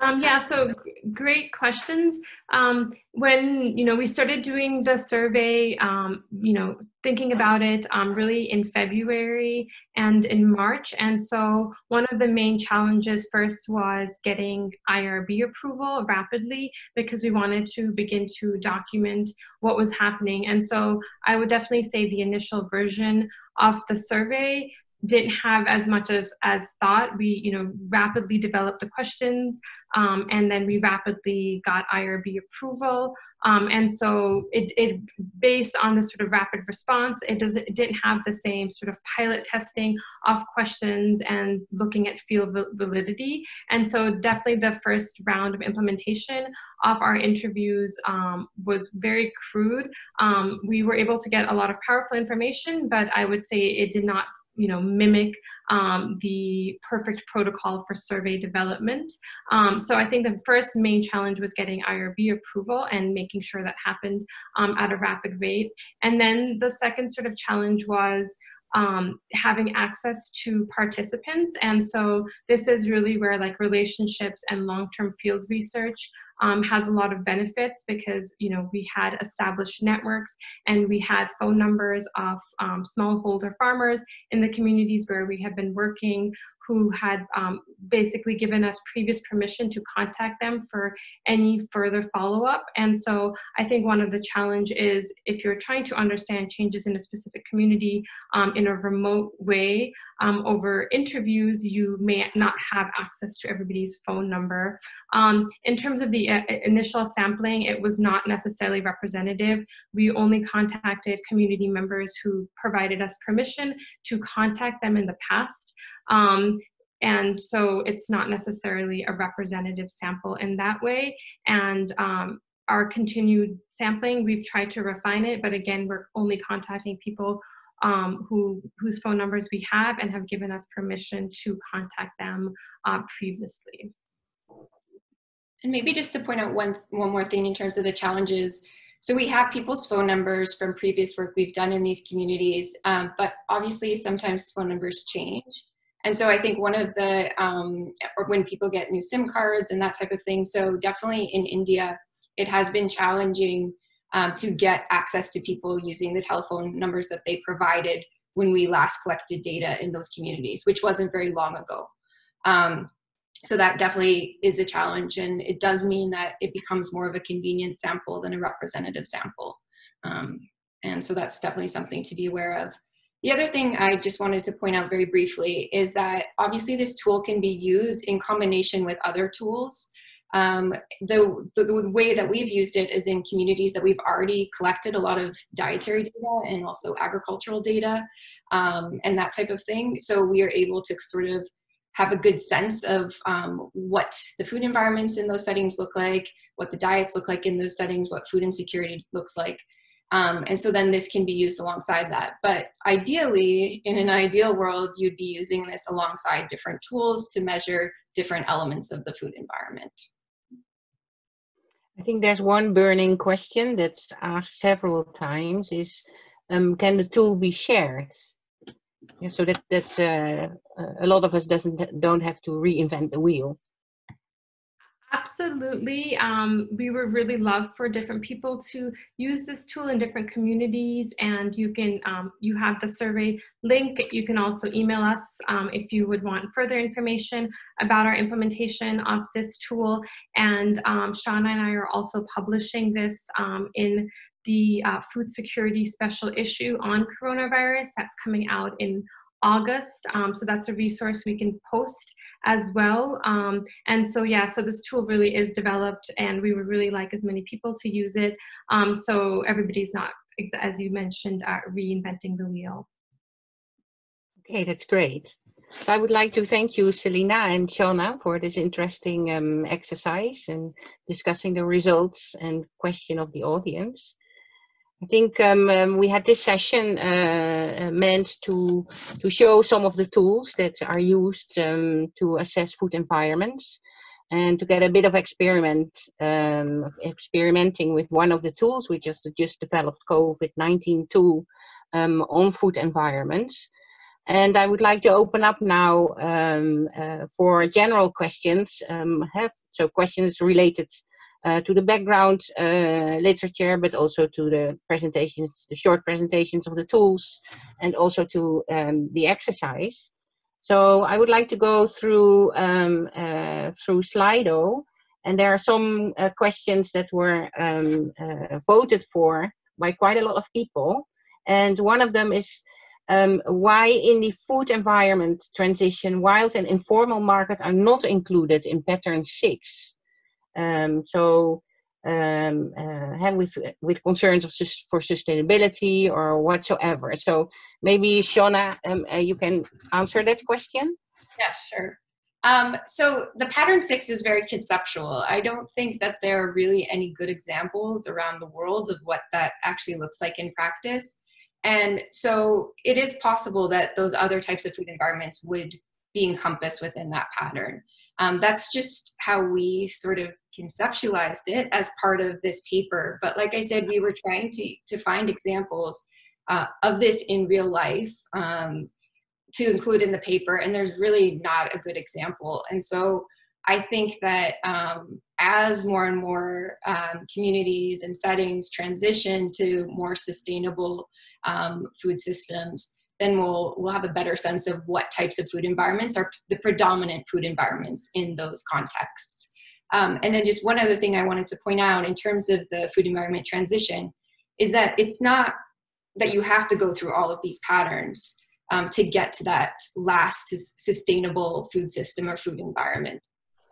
Um, yeah, so great questions. Um, when you know we started doing the survey, um, you know, thinking about it um, really in February and in March, and so one of the main challenges first was getting IRB approval rapidly because we wanted to begin to document what was happening. And so I would definitely say the initial version of the survey didn't have as much of as thought. We, you know, rapidly developed the questions, um, and then we rapidly got IRB approval. Um, and so it, it, based on this sort of rapid response, it doesn't, it didn't have the same sort of pilot testing of questions and looking at field validity. And so definitely the first round of implementation of our interviews um, was very crude. Um, we were able to get a lot of powerful information, but I would say it did not you know, mimic um, the perfect protocol for survey development. Um, so I think the first main challenge was getting IRB approval and making sure that happened um, at a rapid rate. And then the second sort of challenge was um, having access to participants. And so this is really where like relationships and long-term field research um, has a lot of benefits because you know we had established networks and we had phone numbers of um, smallholder farmers in the communities where we have been working who had um, basically given us previous permission to contact them for any further follow-up. And so I think one of the challenge is if you're trying to understand changes in a specific community um, in a remote way um, over interviews, you may not have access to everybody's phone number. Um, in terms of the initial sampling, it was not necessarily representative. We only contacted community members who provided us permission to contact them in the past. Um, and so it's not necessarily a representative sample in that way. And um, our continued sampling, we've tried to refine it, but again, we're only contacting people um, who whose phone numbers we have and have given us permission to contact them uh, previously. And maybe just to point out one one more thing in terms of the challenges. So we have people's phone numbers from previous work we've done in these communities, um, but obviously sometimes phone numbers change. And so I think one of the, um, or when people get new SIM cards and that type of thing. So definitely in India, it has been challenging um, to get access to people using the telephone numbers that they provided when we last collected data in those communities, which wasn't very long ago. Um, so that definitely is a challenge and it does mean that it becomes more of a convenient sample than a representative sample. Um, and so that's definitely something to be aware of. The other thing I just wanted to point out very briefly is that obviously this tool can be used in combination with other tools. Um, the, the, the, way that we've used it is in communities that we've already collected a lot of dietary data and also agricultural data um, and that type of thing. So we are able to sort of have a good sense of um, what the food environments in those settings look like, what the diets look like in those settings, what food insecurity looks like. Um, and so then this can be used alongside that. But ideally, in an ideal world, you'd be using this alongside different tools to measure different elements of the food environment. I think there's one burning question that's asked several times is, um, can the tool be shared? Yeah, so that, that uh, a lot of us doesn't don't have to reinvent the wheel. Absolutely. Um, we would really love for different people to use this tool in different communities and you can, um, you have the survey link. You can also email us um, if you would want further information about our implementation of this tool. And um, Shauna and I are also publishing this um, in the uh, food security special issue on coronavirus that's coming out in August. Um, so that's a resource we can post as well. Um, and so yeah, so this tool really is developed and we would really like as many people to use it. Um, so everybody's not, as you mentioned, uh, reinventing the wheel. Okay, that's great. So I would like to thank you, Selena and Shauna, for this interesting um, exercise and discussing the results and question of the audience. I think um, um, we had this session uh, uh, meant to to show some of the tools that are used um, to assess food environments and to get a bit of experiment um, experimenting with one of the tools we just just developed COVID-19 tool um, on food environments. And I would like to open up now um, uh, for general questions. Have, so questions related uh, to the background uh, literature, but also to the presentations, the short presentations of the tools, and also to um, the exercise. So I would like to go through um, uh, through Slido, and there are some uh, questions that were um, uh, voted for by quite a lot of people. And one of them is um, why in the food environment transition, wild and informal market are not included in pattern six. Um, so um, uh, with with concerns of for sustainability or whatsoever. So maybe Shauna, um, uh, you can answer that question. Yeah, sure. Um, so the pattern six is very conceptual. I don't think that there are really any good examples around the world of what that actually looks like in practice. And so it is possible that those other types of food environments would be encompassed within that pattern. Um, that's just how we sort of conceptualized it as part of this paper. But like I said, we were trying to, to find examples uh, of this in real life um, to include in the paper, and there's really not a good example. And so I think that um, as more and more um, communities and settings transition to more sustainable um, food systems, then we'll we'll have a better sense of what types of food environments are the predominant food environments in those contexts. Um, and then just one other thing I wanted to point out in terms of the food environment transition is that it's not that you have to go through all of these patterns um, to get to that last sustainable food system or food environment.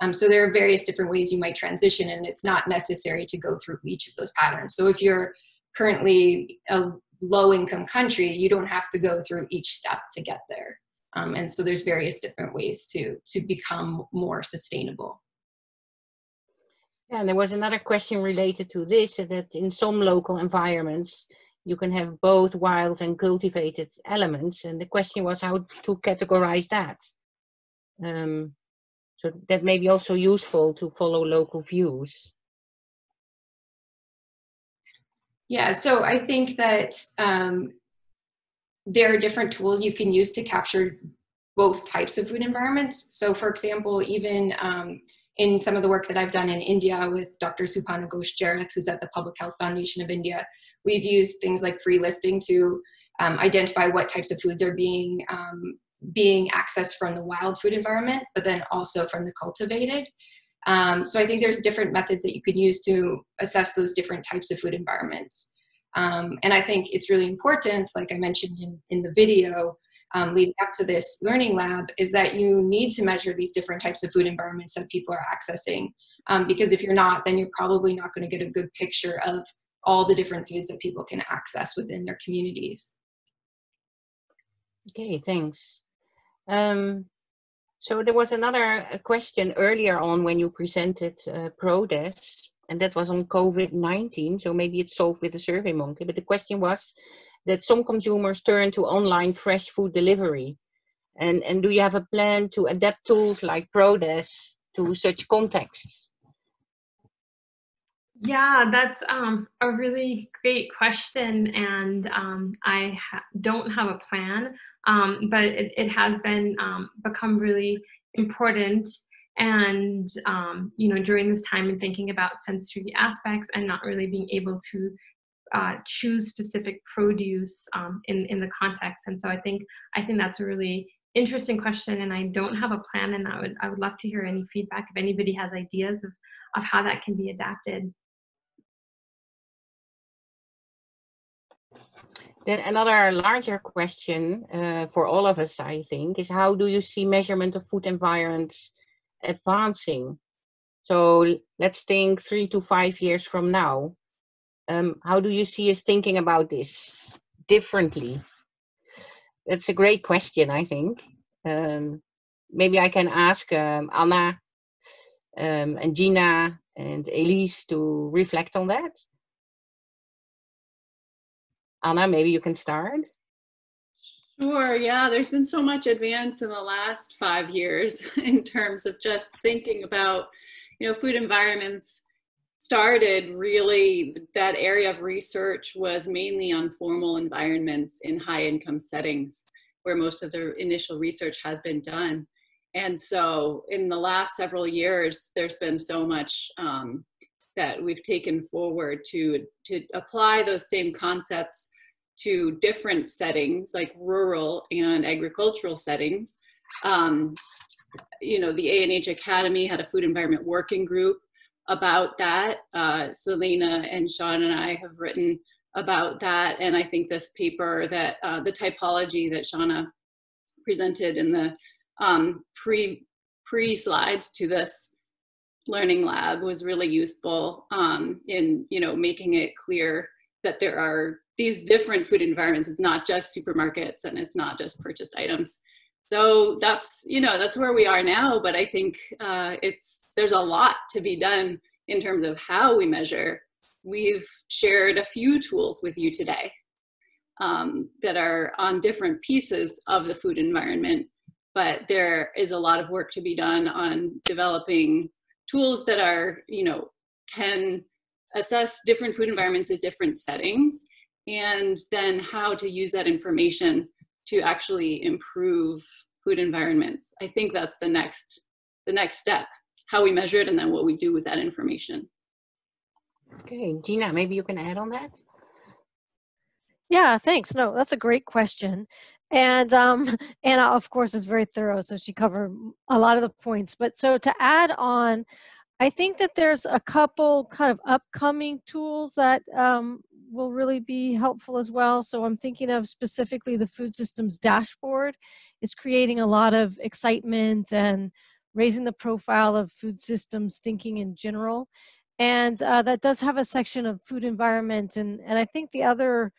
Um, so there are various different ways you might transition, and it's not necessary to go through each of those patterns. So if you're currently a low income country, you don't have to go through each step to get there. Um, and so there's various different ways to, to become more sustainable. And there was another question related to this, that in some local environments, you can have both wild and cultivated elements. And the question was how to categorize that. Um, so that may be also useful to follow local views. Yeah, so I think that um, there are different tools you can use to capture both types of food environments. So for example, even um, in some of the work that I've done in India with Dr. Suparna Ghosh Jerath, who's at the Public Health Foundation of India, we've used things like free listing to um, identify what types of foods are being um, being accessed from the wild food environment, but then also from the cultivated. Um, so I think there's different methods that you could use to assess those different types of food environments. Um, and I think it's really important, like I mentioned in, in the video, um, leading up to this learning lab, is that you need to measure these different types of food environments that people are accessing. Um, because if you're not, then you're probably not going to get a good picture of all the different foods that people can access within their communities. Okay, thanks. Um, so there was another uh, question earlier on when you presented uh, and that was on COVID-19. So maybe it's solved with the survey monkey, But the question was that some consumers turn to online fresh food delivery. And, and do you have a plan to adapt tools like ProDes to such contexts? Yeah, that's um, a really great question, and um, I ha don't have a plan, um, but it, it, has been um, become really important. And um, you know, during this time and thinking about sensory aspects and not really being able to uh, choose specific produce um, in in the context. And so I think I think that's a really interesting question, and I don't have a plan. And I would I would love to hear any feedback if anybody has ideas of of how that can be adapted. Then another larger question uh, for all of us, I think, is how do you see measurement of food environments advancing? So let's think three to five years from now. Um, how do you see us thinking about this differently? That's a great question, I think. Um, maybe I can ask um, Anna um, and Gina and Elise to reflect on that. Anna, maybe you can start. Sure, yeah, there's been so much advance in the last five years in terms of just thinking about, you know, food environments started really, that area of research was mainly on formal environments in high income settings. where most of the initial research has been done. And so in the last several years, there's been so much um, that we've taken forward to, to apply those same concepts to different settings like rural and agricultural settings. Um, you know, the ANH Academy had a food environment working group about that. Uh, Selena and Sean and I have written about that. And I think this paper that uh, the typology that Shauna presented in the um, pre pre slides to this learning lab was really useful um, in you know making it clear that there are these different food environments. It's not just supermarkets and it's not just purchased items. So that's you know that's where we are now. But I think uh, it's there's a lot to be done in terms of how we measure. We've shared a few tools with you today um, that are on different pieces of the food environment but there is a lot of work to be done on developing tools that are you know can assess different food environments at different settings and then how to use that information to actually improve food environments. I think that's the next the next step how we measure it and then what we do with that information. Okay gina maybe you can add on that? Yeah thanks. No that's a great question. And um, Anna, of course, is very thorough, so she covered a lot of the points. But so to add on, I think that there's a couple kind of upcoming tools that um, will really be helpful as well. So I'm thinking of specifically the food systems dashboard. It's creating a lot of excitement and raising the profile of food systems thinking in general. And uh, that does have a section of food environment. And, and I think the other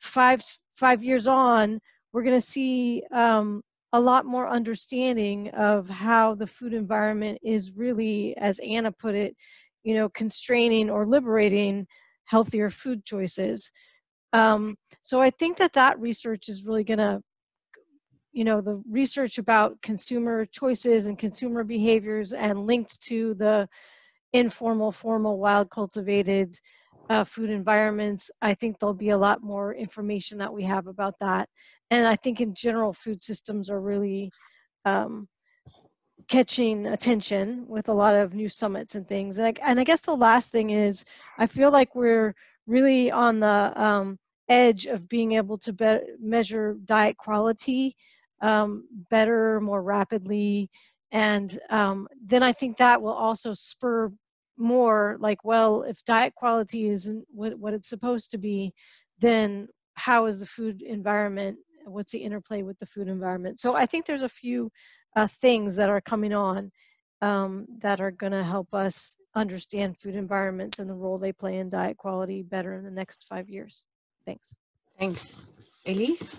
five, five years on, we're going to see um, a lot more understanding of how the food environment is really, as Anna put it, you know, constraining or liberating healthier food choices. Um, so I think that that research is really going to, you know, the research about consumer choices and consumer behaviors and linked to the informal, formal, wild cultivated uh, food environments. I think there'll be a lot more information that we have about that and I think in general, food systems are really um, catching attention with a lot of new summits and things. And I, and I guess the last thing is, I feel like we're really on the um, edge of being able to be- measure diet quality um, better, more rapidly. And um, then I think that will also spur more like, well, if diet quality isn't what, what it's supposed to be, then how is the food environment what's the interplay with the food environment so i think there's a few uh, things that are coming on um, that are going to help us understand food environments and the role they play in diet quality better in the next five years. Thanks. Thanks. Elise?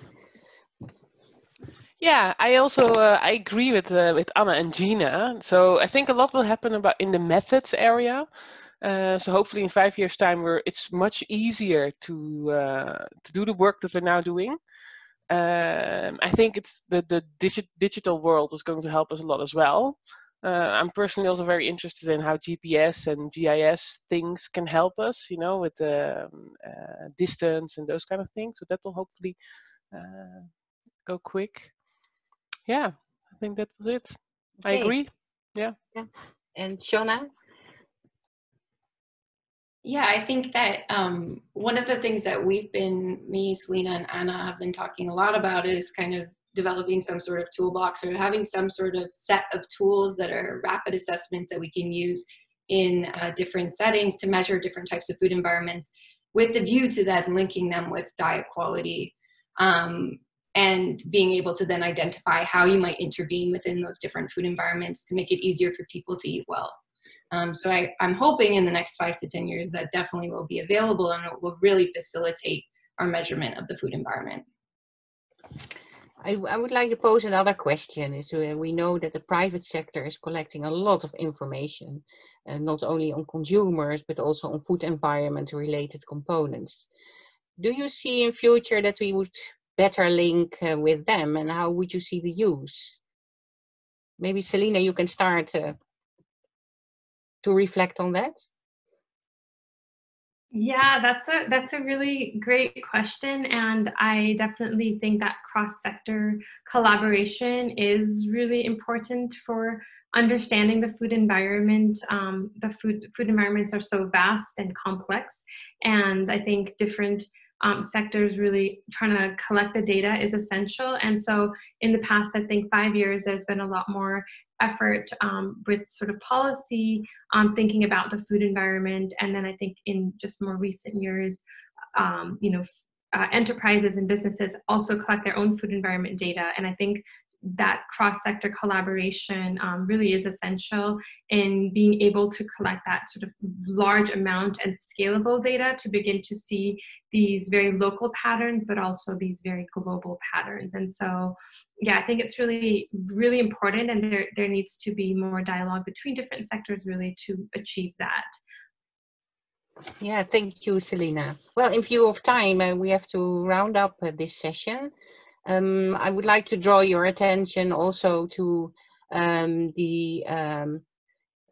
Yeah, I also uh, I agree with uh, with Anna and Gina. So I think a lot will happen about in the methods area. Uh, so hopefully in five years' time, we're it's much easier to uh, to do the work that we're now doing um, I think it's the the digi- digital world is going to help us a lot as well. Uh, I'm personally also very interested in how GPS and GIS things can help us, you know, with um, uh, distance and those kind of things. So that will hopefully uh, go quick. Yeah, I think that was it. Okay. I agree. Yeah. Yeah. And Shauna, yeah, I think that um, one of the things that we've been, me, Selena, and Anna have been talking a lot about is kind of developing some sort of toolbox or having some sort of set of tools that are rapid assessments that we can use in uh, different settings to measure different types of food environments with the view to then linking them with diet quality um, and being able to then identify how you might intervene within those different food environments to make it easier for people to eat well. Um, so I, I'm hoping in the next five to 10 years that definitely will be available and it will really facilitate our measurement of the food environment. I, I would like to pose another question. Is uh, we know that the private sector is collecting a lot of information, uh, not only on consumers but also on food environment related components. Do you see in future that we would better link uh, with them, and how would you see the use? Maybe Selena, you can start uh, to reflect on that? Yeah, that's a that's a really great question, and I definitely think that cross-sector collaboration is really important for understanding the food environment. Um, the food food environments are so vast and complex, and I think different um, sectors really trying to collect the data is essential. And so, in the past, I think five years, there's been a lot more effort um, with sort of policy um, thinking about the food environment. And then I think in just more recent years, um, you know, uh, enterprises and businesses also collect their own food environment data. And I think that cross-sector collaboration um, really is essential in being able to collect that sort of large amount and scalable data to begin to see these very local patterns but also these very global patterns and so yeah i think it's really really important and there, there needs to be more dialogue between different sectors really to achieve that yeah, thank you, Selena. Well, in view of time, uh, we have to round up uh, this session. Um, I would like to draw your attention also to um, the um,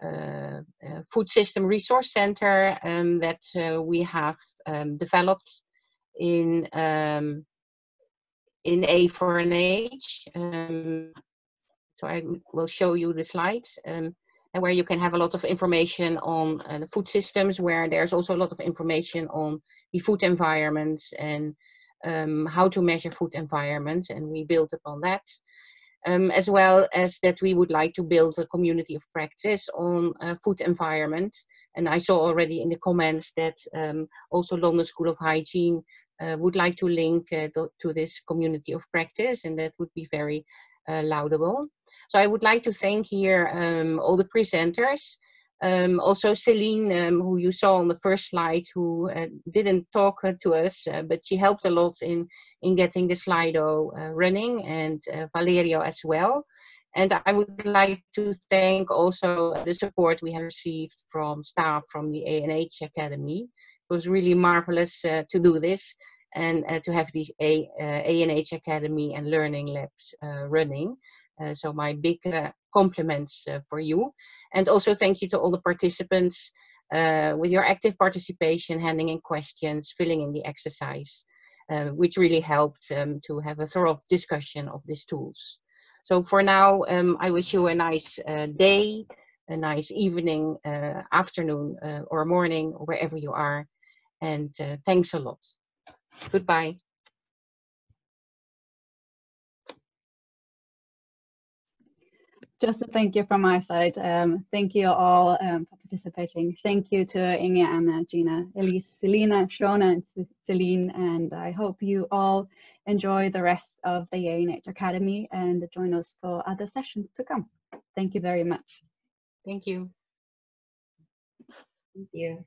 uh, uh, Food System Resource Center um, that uh, we have um, developed in um, in A4NH. so I will show you the slides and where you can have a lot of information on uh, the food systems, where there's also a lot of information on the food environment and um, how to measure food environment, and we built upon that. Um, as well as that we would like to build a community of practice on uh, food environment. And I saw already in the comments that um, also London School of Hygiene uh, would like to link uh, to this community of practice, and that would be very uh, laudable. So I would like to thank here um, all the presenters um, also Celine, um, who you saw on the first slide, who uh, didn't talk uh, to us, uh, but she helped a lot in, in getting the Slido uh, running, and uh, Valerio as well. And I would like to thank also the support we have received from staff from the ANH Academy. It was really marvelous uh, to do this and to have the A, ANH Academy and Learning Labs running. so my big compliments for you. And also thank you to all the participants uh, with your active participation, handing in questions, filling in the exercise, uh, which really helped um, to have a thorough discussion of these tools. So for now, um, I wish you a nice uh, day, a nice evening, uh, afternoon, uh, or morning, wherever you are. And uh, thanks a lot. Goodbye. Just a thank you from my side. Um, thank you all um, for participating. Thank you to Inge, Anna, Gina, Elise, Selena, Shauna, and Celine. And I hope you all enjoy the rest of the ANH Academy and join us for other sessions to come. Thank you very much. Thank you. Thank you.